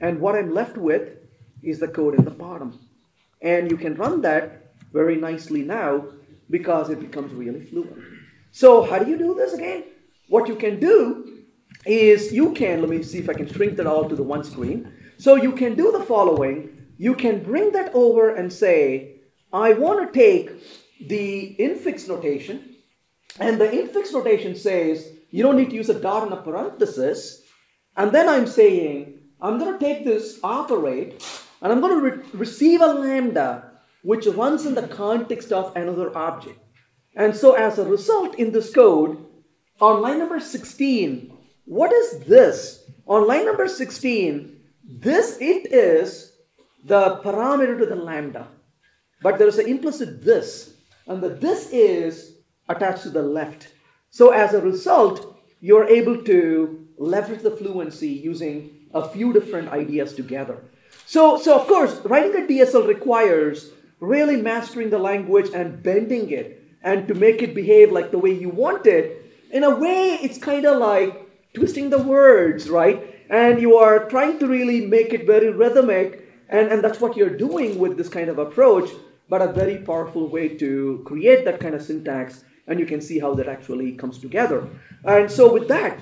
and what I'm left with is the code in the bottom. And you can run that very nicely now because it becomes really fluent. So, how do you do this again? What you can do is you can, let me see if I can shrink that all to the one screen. So, you can do the following. You can bring that over and say, I want to take the infix notation, and the infix notation says you don't need to use a dot and a parenthesis. And then I'm saying, I'm going to take this operate, and I'm going to re- receive a lambda which runs in the context of another object. And so, as a result, in this code, on line number 16, what is this? On line number 16, this it is the parameter to the lambda. But there is an implicit this, and the this is attached to the left. So as a result, you're able to leverage the fluency using a few different ideas together. So, so of course, writing a DSL requires really mastering the language and bending it and to make it behave like the way you want it. In a way, it's kind of like twisting the words, right? And you are trying to really make it very rhythmic, and, and that's what you're doing with this kind of approach but a very powerful way to create that kind of syntax. And you can see how that actually comes together. And so with that,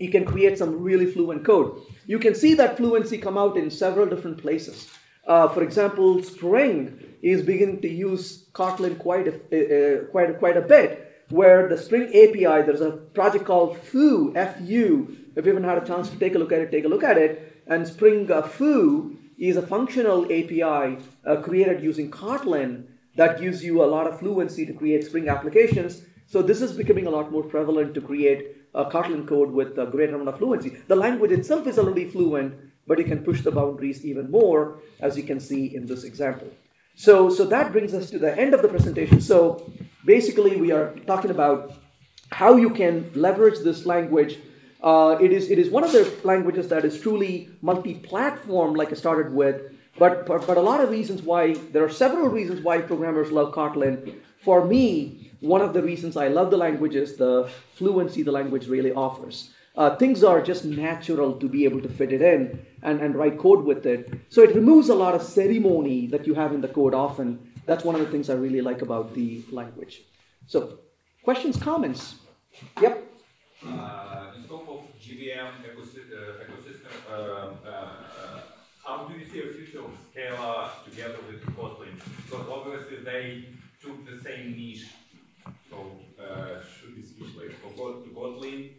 you can create some really fluent code. You can see that fluency come out in several different places. Uh, for example, Spring is beginning to use Kotlin quite a, uh, quite, quite a bit, where the Spring API, there's a project called Fu, F-U. If you haven't had a chance to take a look at it, take a look at it. And Spring uh, Fu is a functional API uh, created using Kotlin that gives you a lot of fluency to create Spring applications. So this is becoming a lot more prevalent to create a Kotlin code with a greater amount of fluency. The language itself is already fluent, but you can push the boundaries even more, as you can see in this example. So, so that brings us to the end of the presentation. So basically, we are talking about how you can leverage this language uh, it, is, it is one of the languages that is truly multi-platform, like I started with, but, but, but a lot of reasons why, there are several reasons why programmers love Kotlin. For me, one of the reasons I love the language is the fluency the language really offers. Uh, things are just natural to be able to fit it in and, and write code with it. So it removes a lot of ceremony that you have in the code often. That's one of the things I really like about the language. So, questions, comments? Yep. Uh, in scope of JVM ecosystem, uh, uh, how do you see a future of Scala together with Kotlin? Because obviously they took the same niche. Kotlin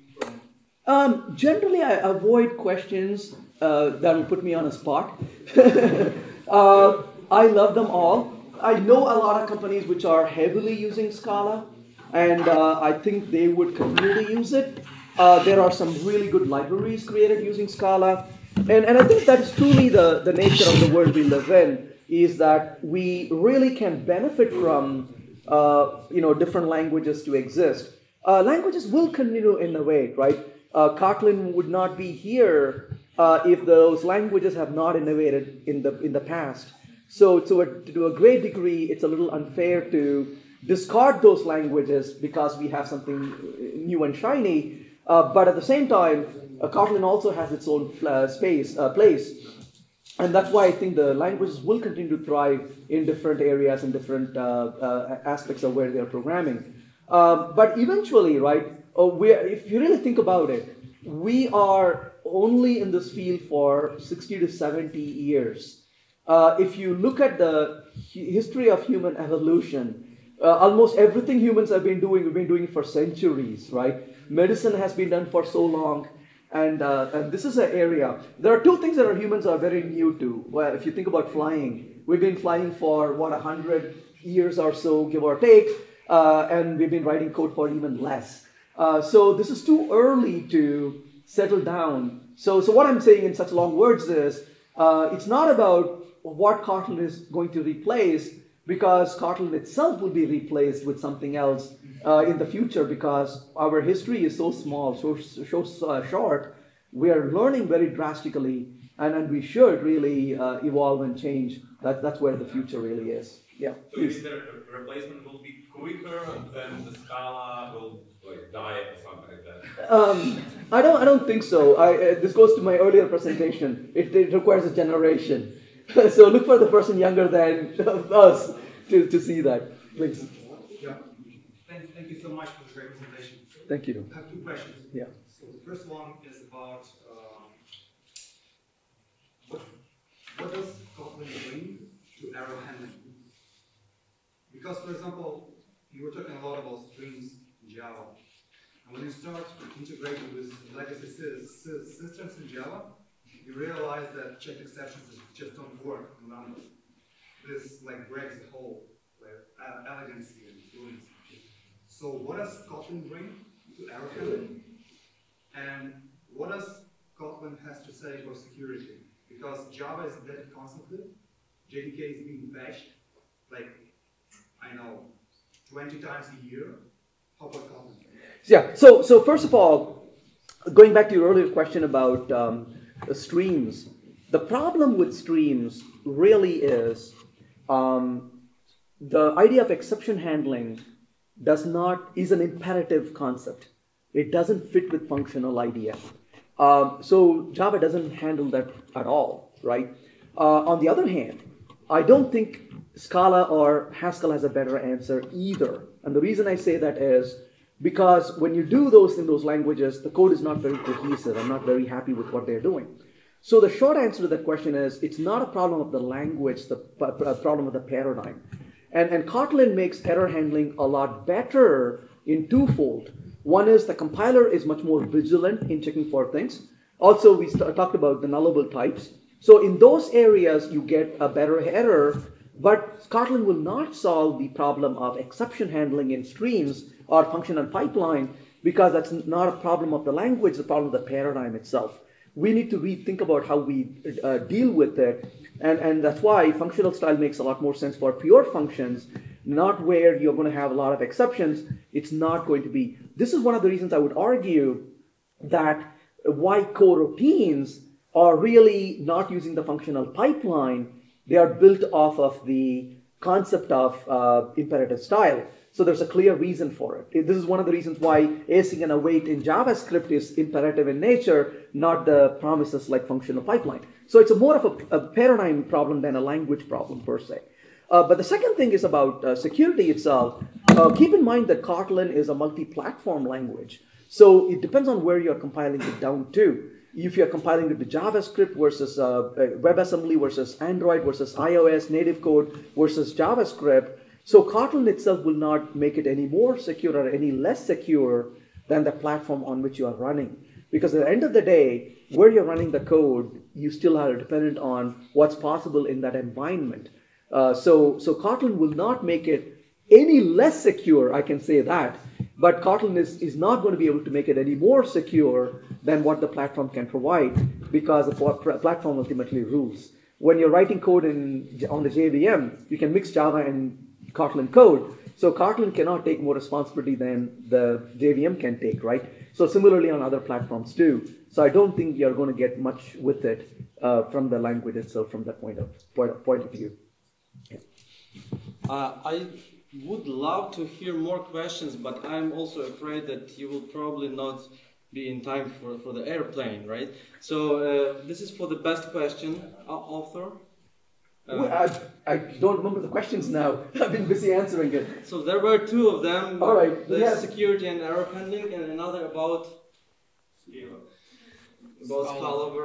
um, generally, I avoid questions uh, that will put me on a spot. uh, I love them all. I know a lot of companies which are heavily using Scala and uh, I think they would continue to use it. Uh, there are some really good libraries created using Scala, and, and I think that's truly the, the nature of the world we live in, is that we really can benefit from uh, you know, different languages to exist. Uh, languages will continue to innovate, right? Uh, Kotlin would not be here uh, if those languages have not innovated in the, in the past. So to a, to a great degree, it's a little unfair to discard those languages because we have something new and shiny. Uh, but at the same time, uh, Kotlin also has its own uh, space, uh, place. And that's why I think the languages will continue to thrive in different areas and different uh, uh, aspects of where they're programming. Um, but eventually, right, if you really think about it, we are only in this field for 60 to 70 years. if you look at the history of human evolution, uh, almost everything humans have been doing, we've been doing for centuries, right? Medicine has been done for so long. And, uh, and this is an area. There are two things that our humans are very new to. Well, if you think about flying, we've been flying for what, 100 years or so, give or take, uh, and we've been writing code for even less. Uh, so this is too early to settle down. So, so what I'm saying in such long words is, uh, it's not about what Kotlin is going to replace, because Kotlin itself will be replaced with something else uh, in the future because our history is so small, so, so uh, short. We are learning very drastically, and, and we should really uh, evolve and change. That, that's where the future really is. Yeah. So please. the replacement will be quicker than the Scala will like die or something like that? Um, I don't. I don't think so. I, uh, this goes to my earlier presentation. It, it requires a generation. so look for the person younger than us to, to see that. Please. Yeah. Thank, thank you so much for the great presentation. Thank you. I have two questions. Yeah. So the first one is about um, what, what does Kotlin bring to error handling? Because, for example, you were talking a lot about strings in Java. And when you start integrating with legacy sy- sy- systems in Java, you realize that check exceptions just don't work in Lambda. This like breaks the whole like, elegancy and fluency. So what does Kotlin bring to handling? And what does Kotlin has to say for security? Because Java is dead constantly. JDK is being patched like, I know, 20 times a year. How about? Yeah. So, so first of all, going back to your earlier question about um, streams, the problem with streams really is um, the idea of exception handling does not is an imperative concept. It doesn't fit with functional idea. Um, so Java doesn't handle that at all, right? Uh, on the other hand, I don't think Scala or Haskell has a better answer either. And the reason I say that is because when you do those in those languages, the code is not very cohesive. I'm not very happy with what they're doing. So the short answer to that question is it's not a problem of the language, the problem of the paradigm. And, and Kotlin makes error handling a lot better in twofold. One is the compiler is much more vigilant in checking for things. Also, we talked about the nullable types. So in those areas, you get a better error, but Kotlin will not solve the problem of exception handling in streams or function and pipeline because that's not a problem of the language, the problem of the paradigm itself. We need to rethink about how we uh, deal with it. And, and that's why functional style makes a lot more sense for pure functions, not where you're going to have a lot of exceptions. It's not going to be. This is one of the reasons I would argue that why coroutines are really not using the functional pipeline. They are built off of the concept of uh, imperative style. So there's a clear reason for it. This is one of the reasons why async and await in JavaScript is imperative in nature, not the promises like functional pipeline. So it's a more of a, a paradigm problem than a language problem per se. Uh, but the second thing is about uh, security itself. Uh, keep in mind that Kotlin is a multi-platform language. So it depends on where you're compiling it down to. If you're compiling it to JavaScript versus uh, uh, WebAssembly versus Android versus iOS, native code versus JavaScript, so Kotlin itself will not make it any more secure or any less secure than the platform on which you are running. Because at the end of the day, where you're running the code, you still are dependent on what's possible in that environment. Uh, so, so Kotlin will not make it any less secure, I can say that. But Kotlin is, is not going to be able to make it any more secure than what the platform can provide because the platform ultimately rules. When you're writing code in, on the JVM, you can mix Java and Kotlin code. So Kotlin cannot take more responsibility than the JVM can take, right? So similarly on other platforms too. So I don't think you're going to get much with it uh, from the language itself from that point of point of, point of view. Uh, I would love to hear more questions, but I'm also afraid that you will probably not be in time for, for the airplane, right? So uh, this is for the best question, uh, author. Well, I, I don't remember the questions now. I've been busy answering it. So there were two of them. All right, The yeah. security and error handling, and another about about Scala versus.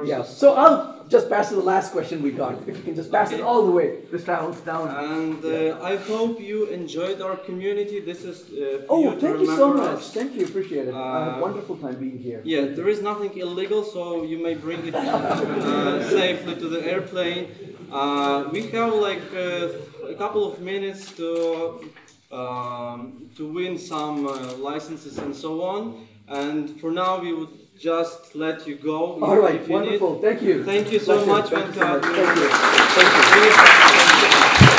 Yeah. So I'll just pass to the last question we got. If you can just pass it all the way. This travels down. And uh, I hope you enjoyed our community. This is uh, Oh, you thank you so much. us. Thank you. Appreciate it. I had a Uh, wonderful time being here. Yeah, there is nothing illegal, so you may bring it uh, safely to the airplane. Uh, we have like uh, a couple of minutes to um, to win some uh, licenses and so on. And for now, we would just let you go. All right. Wonderful. Need. Thank you. Thank you so Pleasure. much, Thank you so much. Thank you. Thank